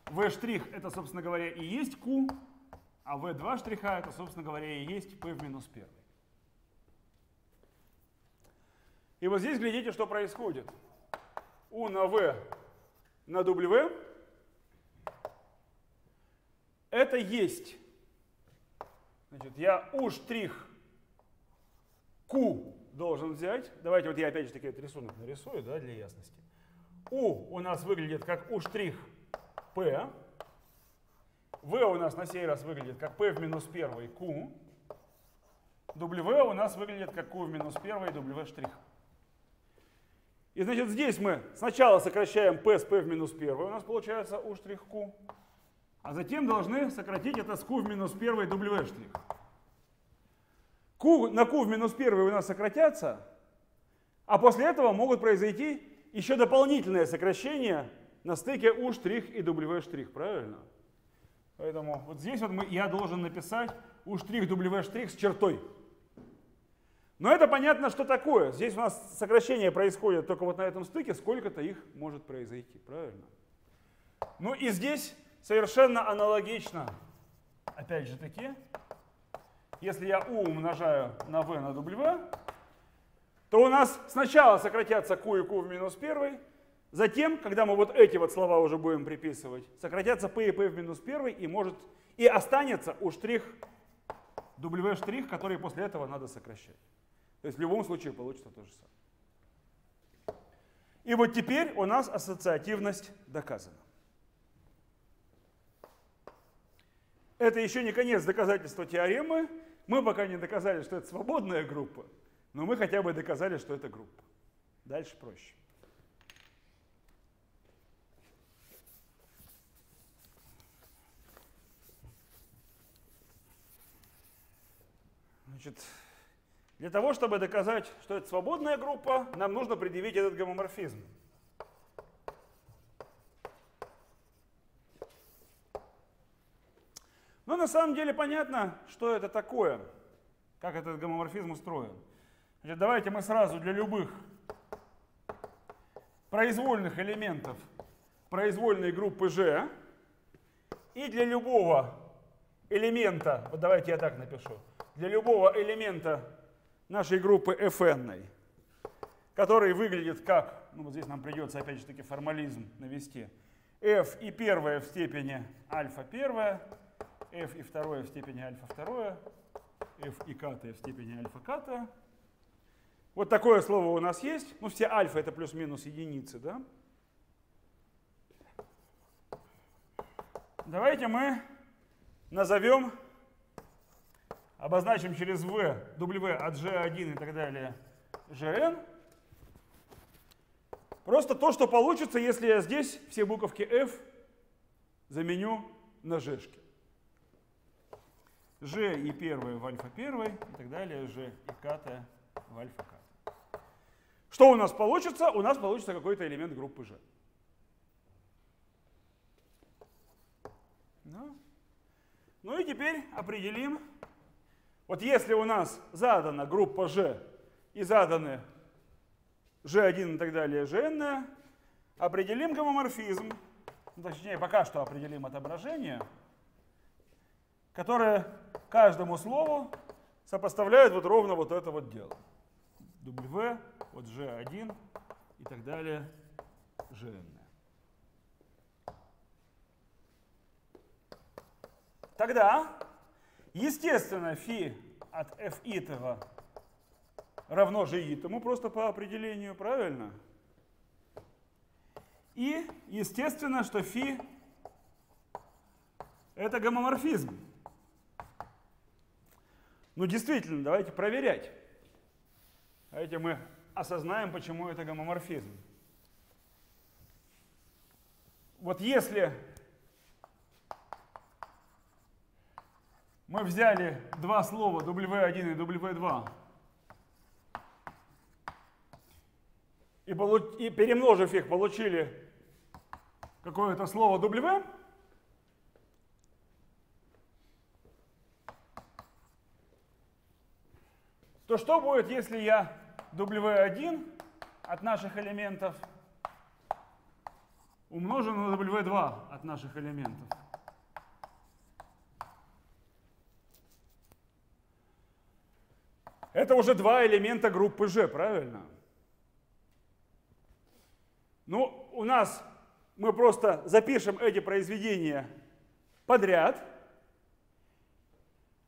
V штрих это, собственно говоря, и есть Q, а V2 штриха это, собственно говоря, и есть P в минус 1. И вот здесь глядите, что происходит. U на V на W это есть. Значит, я U Q должен взять. Давайте вот я опять же таки этот рисунок нарисую, да, для ясности. U у нас выглядит как U P. V у нас на сей раз выглядит как P в минус 1 Q. W у нас выглядит как Q в минус 1 и W штрих. И значит здесь мы сначала сокращаем P с P в минус 1, у нас получается U штрих Q. А затем должны сократить это с Q в минус 1 W штрих. Q, на Q в минус 1 у нас сократятся, а после этого могут произойти еще дополнительное сокращение на стыке U' и W', правильно? Поэтому вот здесь вот мы, я должен написать U', W' с чертой. Но это понятно, что такое. Здесь у нас сокращение происходит только вот на этом стыке, сколько-то их может произойти, правильно? Ну и здесь совершенно аналогично, опять же таки, если я u умножаю на v на w, то у нас сначала сократятся q и q в минус 1, затем, когда мы вот эти вот слова уже будем приписывать, сократятся p и p в минус 1, и может и останется у штрих w штрих, который после этого надо сокращать. То есть в любом случае получится то же самое. И вот теперь у нас ассоциативность доказана. Это еще не конец доказательства теоремы. Мы пока не доказали, что это свободная группа, но мы хотя бы доказали, что это группа. Дальше проще. Значит, для того, чтобы доказать, что это свободная группа, нам нужно предъявить этот гомоморфизм. Но на самом деле понятно, что это такое, как этот гомоморфизм устроен. Значит, давайте мы сразу для любых произвольных элементов произвольной группы G и для любого элемента, вот давайте я так напишу, для любого элемента нашей группы Fn, который выглядит как, ну вот здесь нам придется опять же таки формализм навести, f и первое в степени альфа первое f и второе в степени альфа второе, f и катая в степени альфа катая. Вот такое слово у нас есть. Ну, все альфа это плюс-минус единицы, да? Давайте мы назовем, обозначим через v, w от g1 и так далее, gn. Просто то, что получится, если я здесь все буковки f заменю на g. G и первое в альфа первой и так далее, G и ката в альфа ката. Что у нас получится? У нас получится какой-то элемент группы G. Ну. ну и теперь определим, вот если у нас задана группа G и заданы G1 и так далее, Gn, определим гомоморфизм, точнее пока что определим отображение – которое каждому слову сопоставляет вот ровно вот это вот дело. W, вот G1 и так далее, Gn. Тогда, естественно, φ от f итого равно g итому, просто по определению, правильно? И, естественно, что φ это гомоморфизм. Ну, действительно, давайте проверять. Давайте мы осознаем, почему это гомоморфизм. Вот если мы взяли два слова W1 и W2, и, и перемножив их, получили какое-то слово W, то что будет, если я W1 от наших элементов умножу на W2 от наших элементов? Это уже два элемента группы G, правильно? Ну, у нас мы просто запишем эти произведения подряд –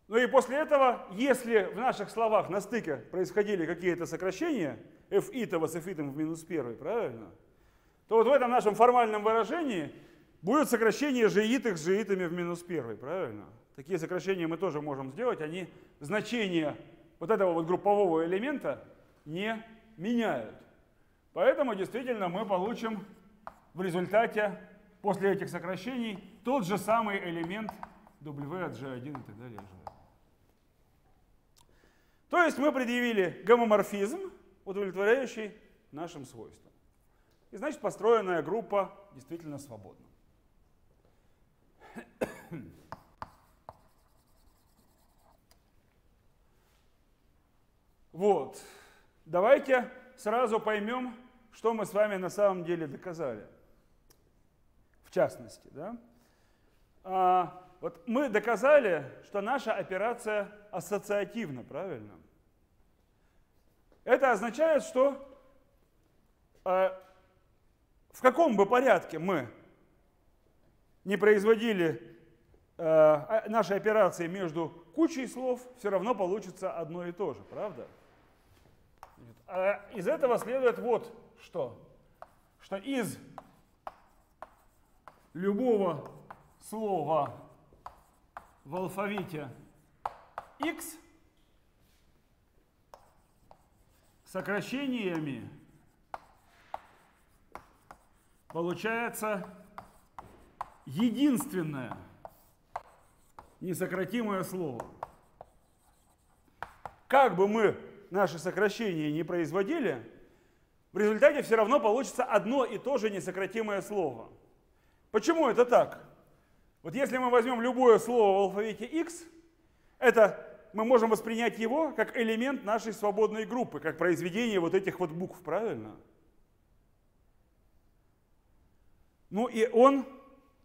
ну и после этого, если в наших словах на стыке происходили какие-то сокращения, f итого с f в минус 1, правильно? То вот в этом нашем формальном выражении будет сокращение жиитых с жиитами в минус 1, правильно? Такие сокращения мы тоже можем сделать, они значение вот этого вот группового элемента не меняют. Поэтому действительно мы получим в результате после этих сокращений тот же самый элемент W от G1 и так далее. То есть мы предъявили гомоморфизм, удовлетворяющий нашим свойствам. И значит построенная группа действительно свободна. Вот. Давайте сразу поймем, что мы с вами на самом деле доказали. В частности, да? А, вот мы доказали, что наша операция ассоциативна, правильно? Это означает, что э, в каком бы порядке мы не производили э, наши операции между кучей слов, все равно получится одно и то же, правда? А из этого следует вот что. Что из любого слова в алфавите x сокращениями получается единственное несократимое слово. Как бы мы наши сокращения не производили, в результате все равно получится одно и то же несократимое слово. Почему это так? Вот если мы возьмем любое слово в алфавите X, это мы можем воспринять его как элемент нашей свободной группы, как произведение вот этих вот букв, правильно? Ну и он,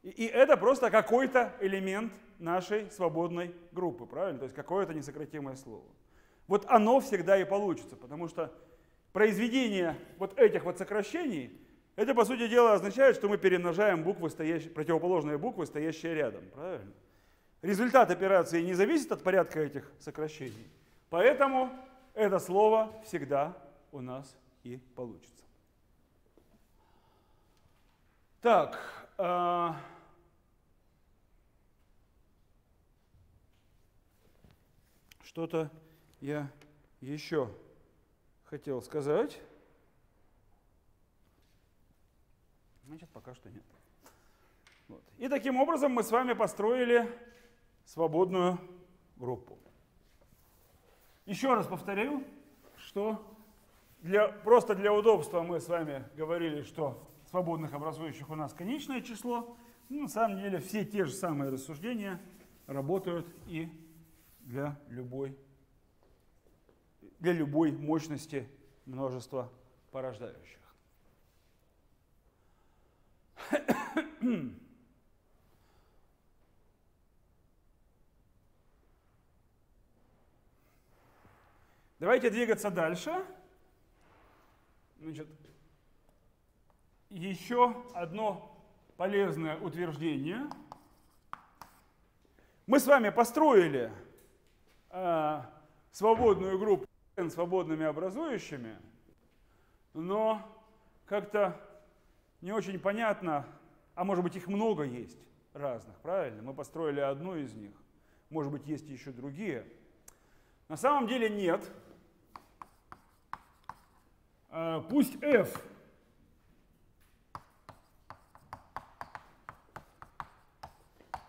и это просто какой-то элемент нашей свободной группы, правильно? То есть какое-то несократимое слово. Вот оно всегда и получится, потому что произведение вот этих вот сокращений это, по сути дела, означает, что мы перемножаем буквы, стоящие, противоположные буквы, стоящие рядом. Правильно? Результат операции не зависит от порядка этих сокращений. Поэтому это слово всегда у нас и получится. Так. Э Что-то я еще хотел сказать. Значит, пока что нет. Вот. И таким образом мы с вами построили свободную группу. Еще раз повторю, что для, просто для удобства мы с вами говорили, что свободных образующих у нас конечное число. Ну, на самом деле все те же самые рассуждения работают и для любой, для любой мощности множества порождающих. Давайте двигаться дальше. Значит, еще одно полезное утверждение. Мы с вами построили э, свободную группу свободными образующими, но как-то не очень понятно, а может быть их много есть разных, правильно? Мы построили одну из них, может быть есть еще другие. На самом деле нет. А, пусть f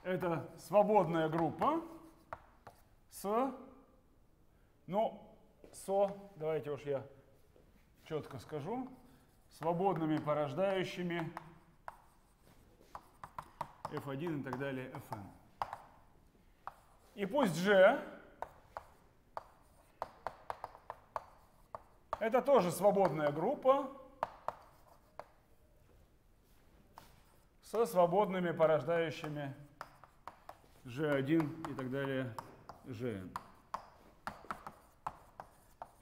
это свободная группа с, ну, со, давайте уж я четко скажу, свободными порождающими f1 и так далее fn. И пусть g это тоже свободная группа со свободными порождающими g1 и так далее gn.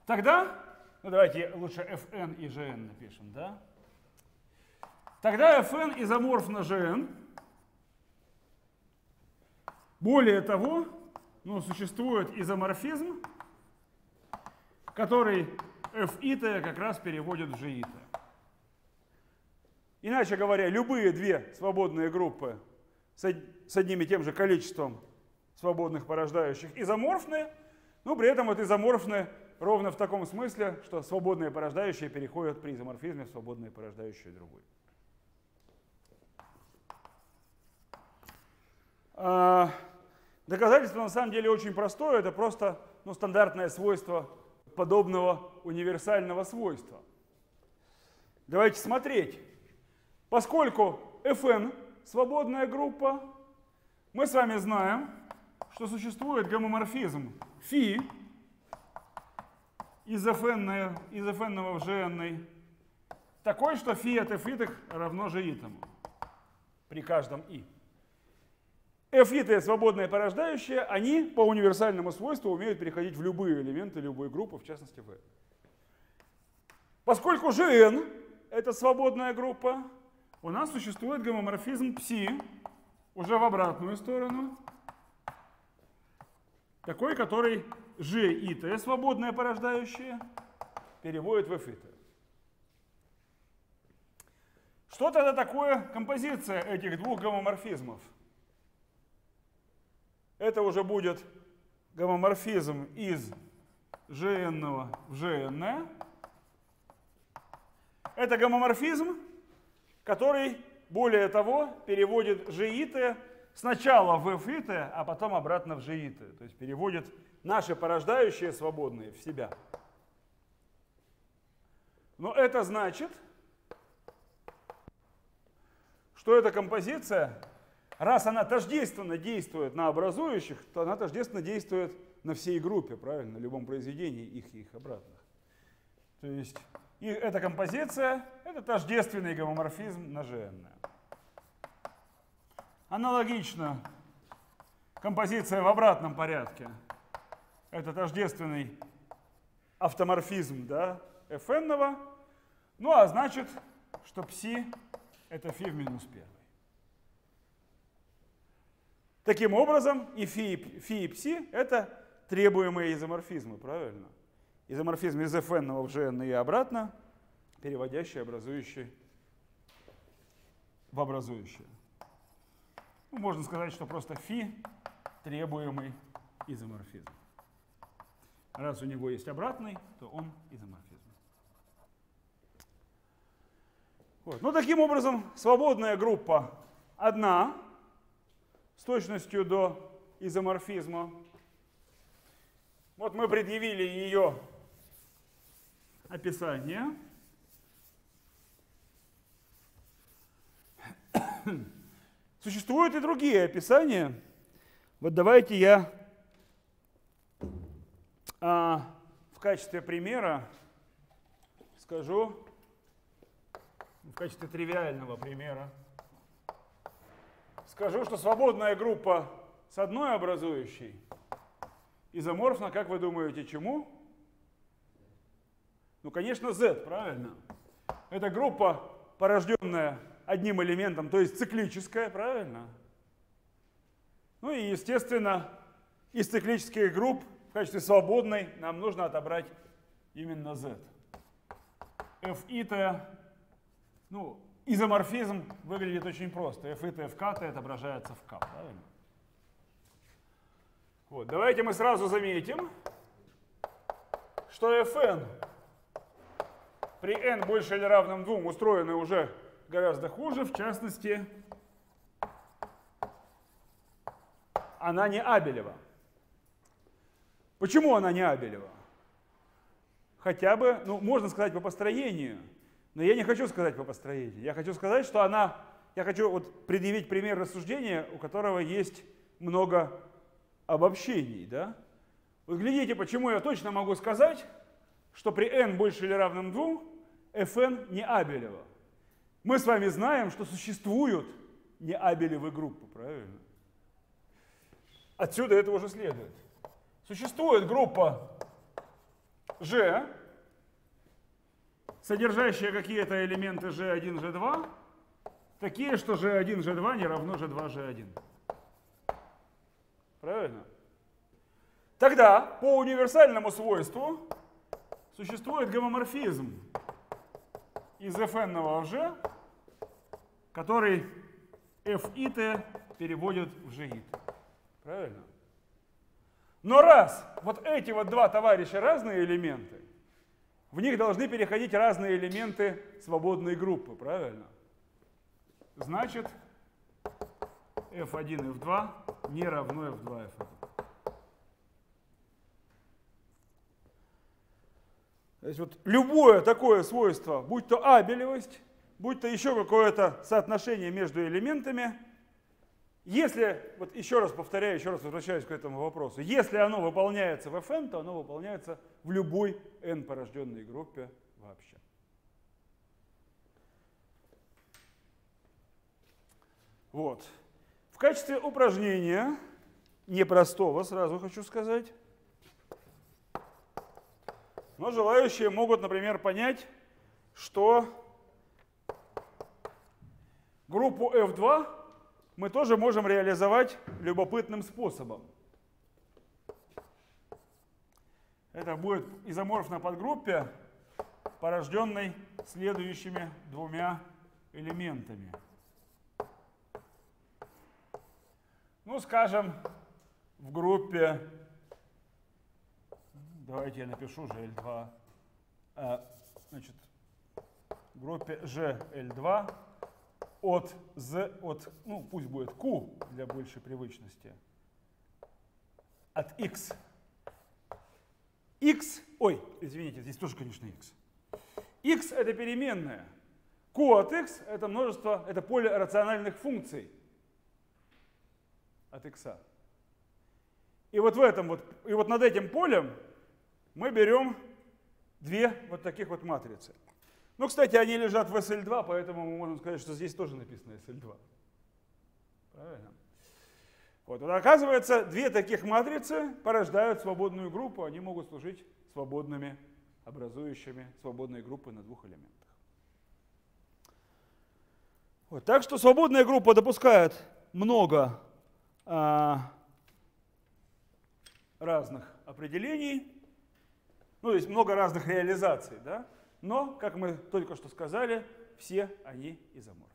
Тогда, ну давайте лучше fn и gn напишем, да? Тогда fn изоморфно gn. Более того, ну, существует изоморфизм, который f как раз переводит в g Иначе говоря, любые две свободные группы с одним и тем же количеством свободных порождающих изоморфны, но при этом вот изоморфны ровно в таком смысле, что свободные порождающие переходят при изоморфизме в свободные порождающие другой. А, доказательство на самом деле очень простое, это просто ну, стандартное свойство подобного универсального свойства. Давайте смотреть. Поскольку Fn свободная группа, мы с вами знаем, что существует гомоморфизм φ из fn, из fn в gn такой, что φ от f равно g при каждом i. f свободные порождающие, они по универсальному свойству умеют переходить в любые элементы любой группы, в частности v. Поскольку gn это свободная группа, у нас существует гомоморфизм пси уже в обратную сторону, такой, который g и t, свободное порождающее, переводит в f и t. Что тогда такое композиция этих двух гомоморфизмов? Это уже будет гомоморфизм из gn в gn. Это гомоморфизм, который, более того, переводит жииты сначала в эфиты, а потом обратно в жииты. То есть переводит наши порождающие свободные в себя. Но это значит, что эта композиция, раз она тождественно действует на образующих, то она тождественно действует на всей группе, правильно, на любом произведении их и их обратных. То есть и эта композиция – это тождественный гомоморфизм на GN. Аналогично композиция в обратном порядке. Это тождественный автоморфизм да, fn. Ну а значит, что пси это фи в минус 1. Таким образом, и фи, фи и пси это требуемые изоморфизмы, правильно? Изоморфизм из fn в gn и обратно, переводящий образующий в образующее. Ну, можно сказать, что просто фи требуемый изоморфизм. Раз у него есть обратный, то он изоморфизм. Вот. Ну, таким образом, свободная группа одна с точностью до изоморфизма. Вот мы предъявили ее описание. Существуют и другие описания. Вот давайте я а, в качестве примера скажу, в качестве тривиального примера, скажу, что свободная группа с одной образующей изоморфна, как вы думаете, чему? Ну, конечно, Z, правильно? Это группа, порожденная одним элементом, то есть циклическая, правильно? Ну и, естественно, из циклических групп качестве свободной нам нужно отобрать именно Z. F и T, ну, изоморфизм выглядит очень просто. F и T, F, K, T отображается в K, правильно? Вот, давайте мы сразу заметим, что Fn при n больше или равном 2 устроены уже гораздо хуже. В частности, она не Абелева. Почему она не Абелева? Хотя бы, ну, можно сказать по построению. Но я не хочу сказать по построению. Я хочу сказать, что она... Я хочу вот предъявить пример рассуждения, у которого есть много обобщений. Да? Вот глядите, почему я точно могу сказать, что при n больше или равном 2 fn не Абелева. Мы с вами знаем, что существуют не Абелевы группы, правильно? Отсюда это уже следует. Существует группа G, содержащая какие-то элементы G1, G2, такие, что G1, G2 не равно G2, G1. Правильно? Тогда по универсальному свойству существует гомоморфизм из fn в g, который f it переводит в g it. Правильно? Но раз вот эти вот два товарища разные элементы, в них должны переходить разные элементы свободной группы, правильно? Значит, f1 и f2 не равно f2 f1. То есть вот любое такое свойство, будь то абелевость, будь то еще какое-то соотношение между элементами, если, вот еще раз повторяю, еще раз возвращаюсь к этому вопросу, если оно выполняется в fn, то оно выполняется в любой n порожденной группе вообще. Вот. В качестве упражнения, непростого, сразу хочу сказать, но желающие могут, например, понять, что группу F2 мы тоже можем реализовать любопытным способом. Это будет изоморф подгруппе, порожденной следующими двумя элементами. Ну, скажем, в группе Давайте я напишу GL2. А, значит, в группе GL2 от Z, от, ну пусть будет Q для большей привычности, от X. X, ой, извините, здесь тоже, конечно, X. X это переменная. Q от X это множество, это поле рациональных функций от X. И вот в этом вот, и вот над этим полем мы берем две вот таких вот матрицы. Ну, кстати, они лежат в SL2, поэтому мы можем сказать, что здесь тоже написано SL2. Правильно? Вот, вот оказывается, две таких матрицы порождают свободную группу, они могут служить свободными, образующими свободные группы на двух элементах. Вот, так что свободная группа допускает много а, разных определений, ну, есть много разных реализаций, да? Но, как мы только что сказали, все они изоморфны.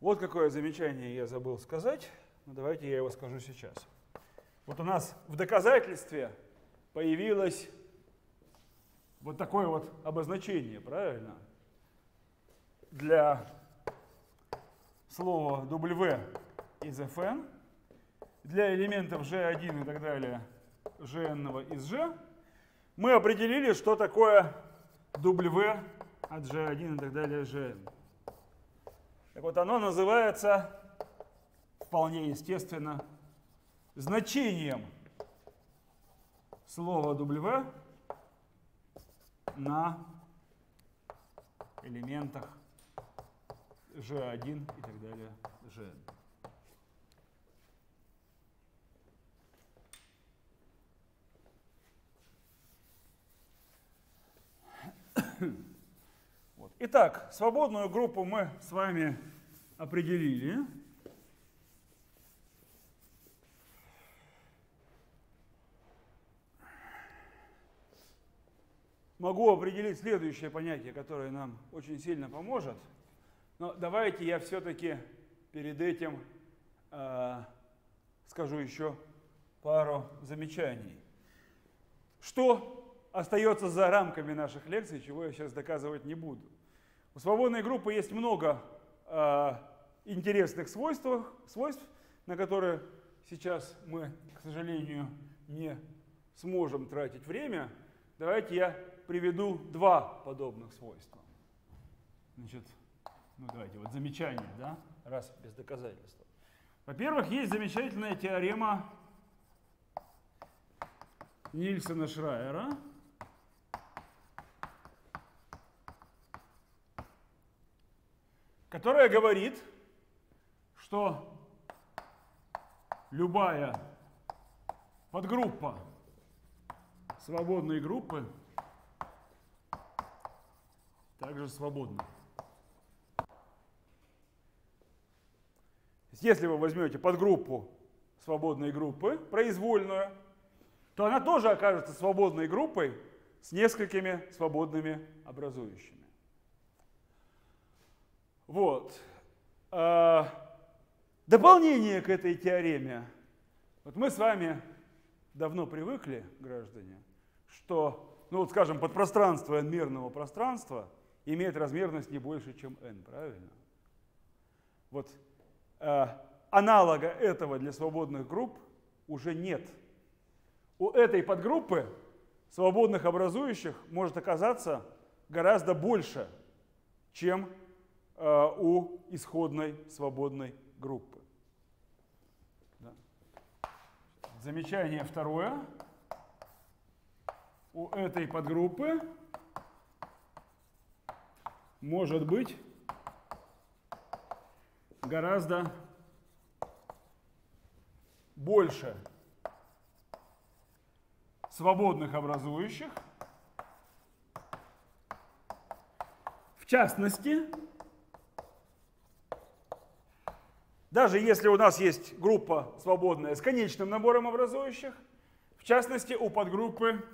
Вот какое замечание я забыл сказать, но давайте я его скажу сейчас. Вот у нас в доказательстве появилось вот такое вот обозначение, правильно? Для слова W из Fn, для элементов G1 и так далее – gn из g, мы определили, что такое w от g1 и так далее gn. Так вот, оно называется вполне естественно значением слова w на элементах g1 и так далее gn. Вот. Итак, свободную группу мы с вами определили. Могу определить следующее понятие, которое нам очень сильно поможет. Но давайте я все-таки перед этим э, скажу еще пару замечаний. Что остается за рамками наших лекций, чего я сейчас доказывать не буду. У свободной группы есть много э, интересных свойств, свойств, на которые сейчас мы, к сожалению, не сможем тратить время. Давайте я приведу два подобных свойства. Значит, ну давайте, вот замечание, да, раз без доказательства. Во-первых, есть замечательная теорема Нильсона Шрайера, которая говорит, что любая подгруппа свободной группы также свободна. Если вы возьмете подгруппу свободной группы, произвольную, то она тоже окажется свободной группой с несколькими свободными образующими. Вот. А, дополнение к этой теореме. Вот мы с вами давно привыкли, граждане, что, ну вот скажем, подпространство n мерного пространства имеет размерность не больше, чем n, правильно? Вот э, аналога этого для свободных групп уже нет. У этой подгруппы свободных образующих может оказаться гораздо больше, чем у исходной свободной группы. Да. Замечание второе. У этой подгруппы может быть гораздо больше свободных образующих. В частности, даже если у нас есть группа свободная с конечным набором образующих, в частности, у подгруппы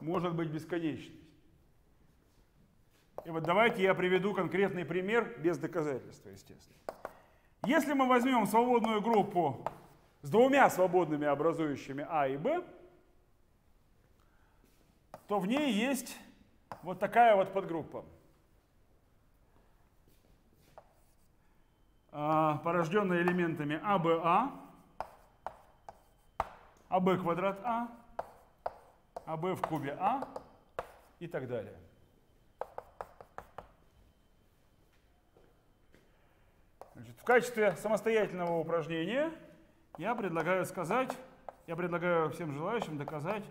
может быть бесконечность. И вот давайте я приведу конкретный пример без доказательства, естественно. Если мы возьмем свободную группу с двумя свободными образующими А и Б, то в ней есть вот такая вот подгруппа. Порожденная элементами АБА, АБ квадрат А, АБ в кубе А. И так далее. Значит, в качестве самостоятельного упражнения я предлагаю сказать, я предлагаю всем желающим доказать,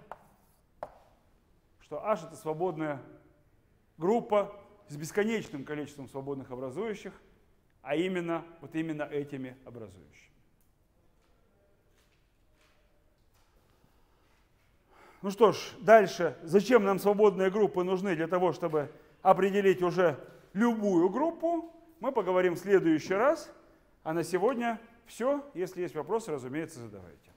что H это свободная группа с бесконечным количеством свободных образующих, а именно вот именно этими образующими. Ну что ж, дальше. Зачем нам свободные группы нужны для того, чтобы определить уже любую группу? Мы поговорим в следующий раз. А на сегодня все. Если есть вопросы, разумеется, задавайте.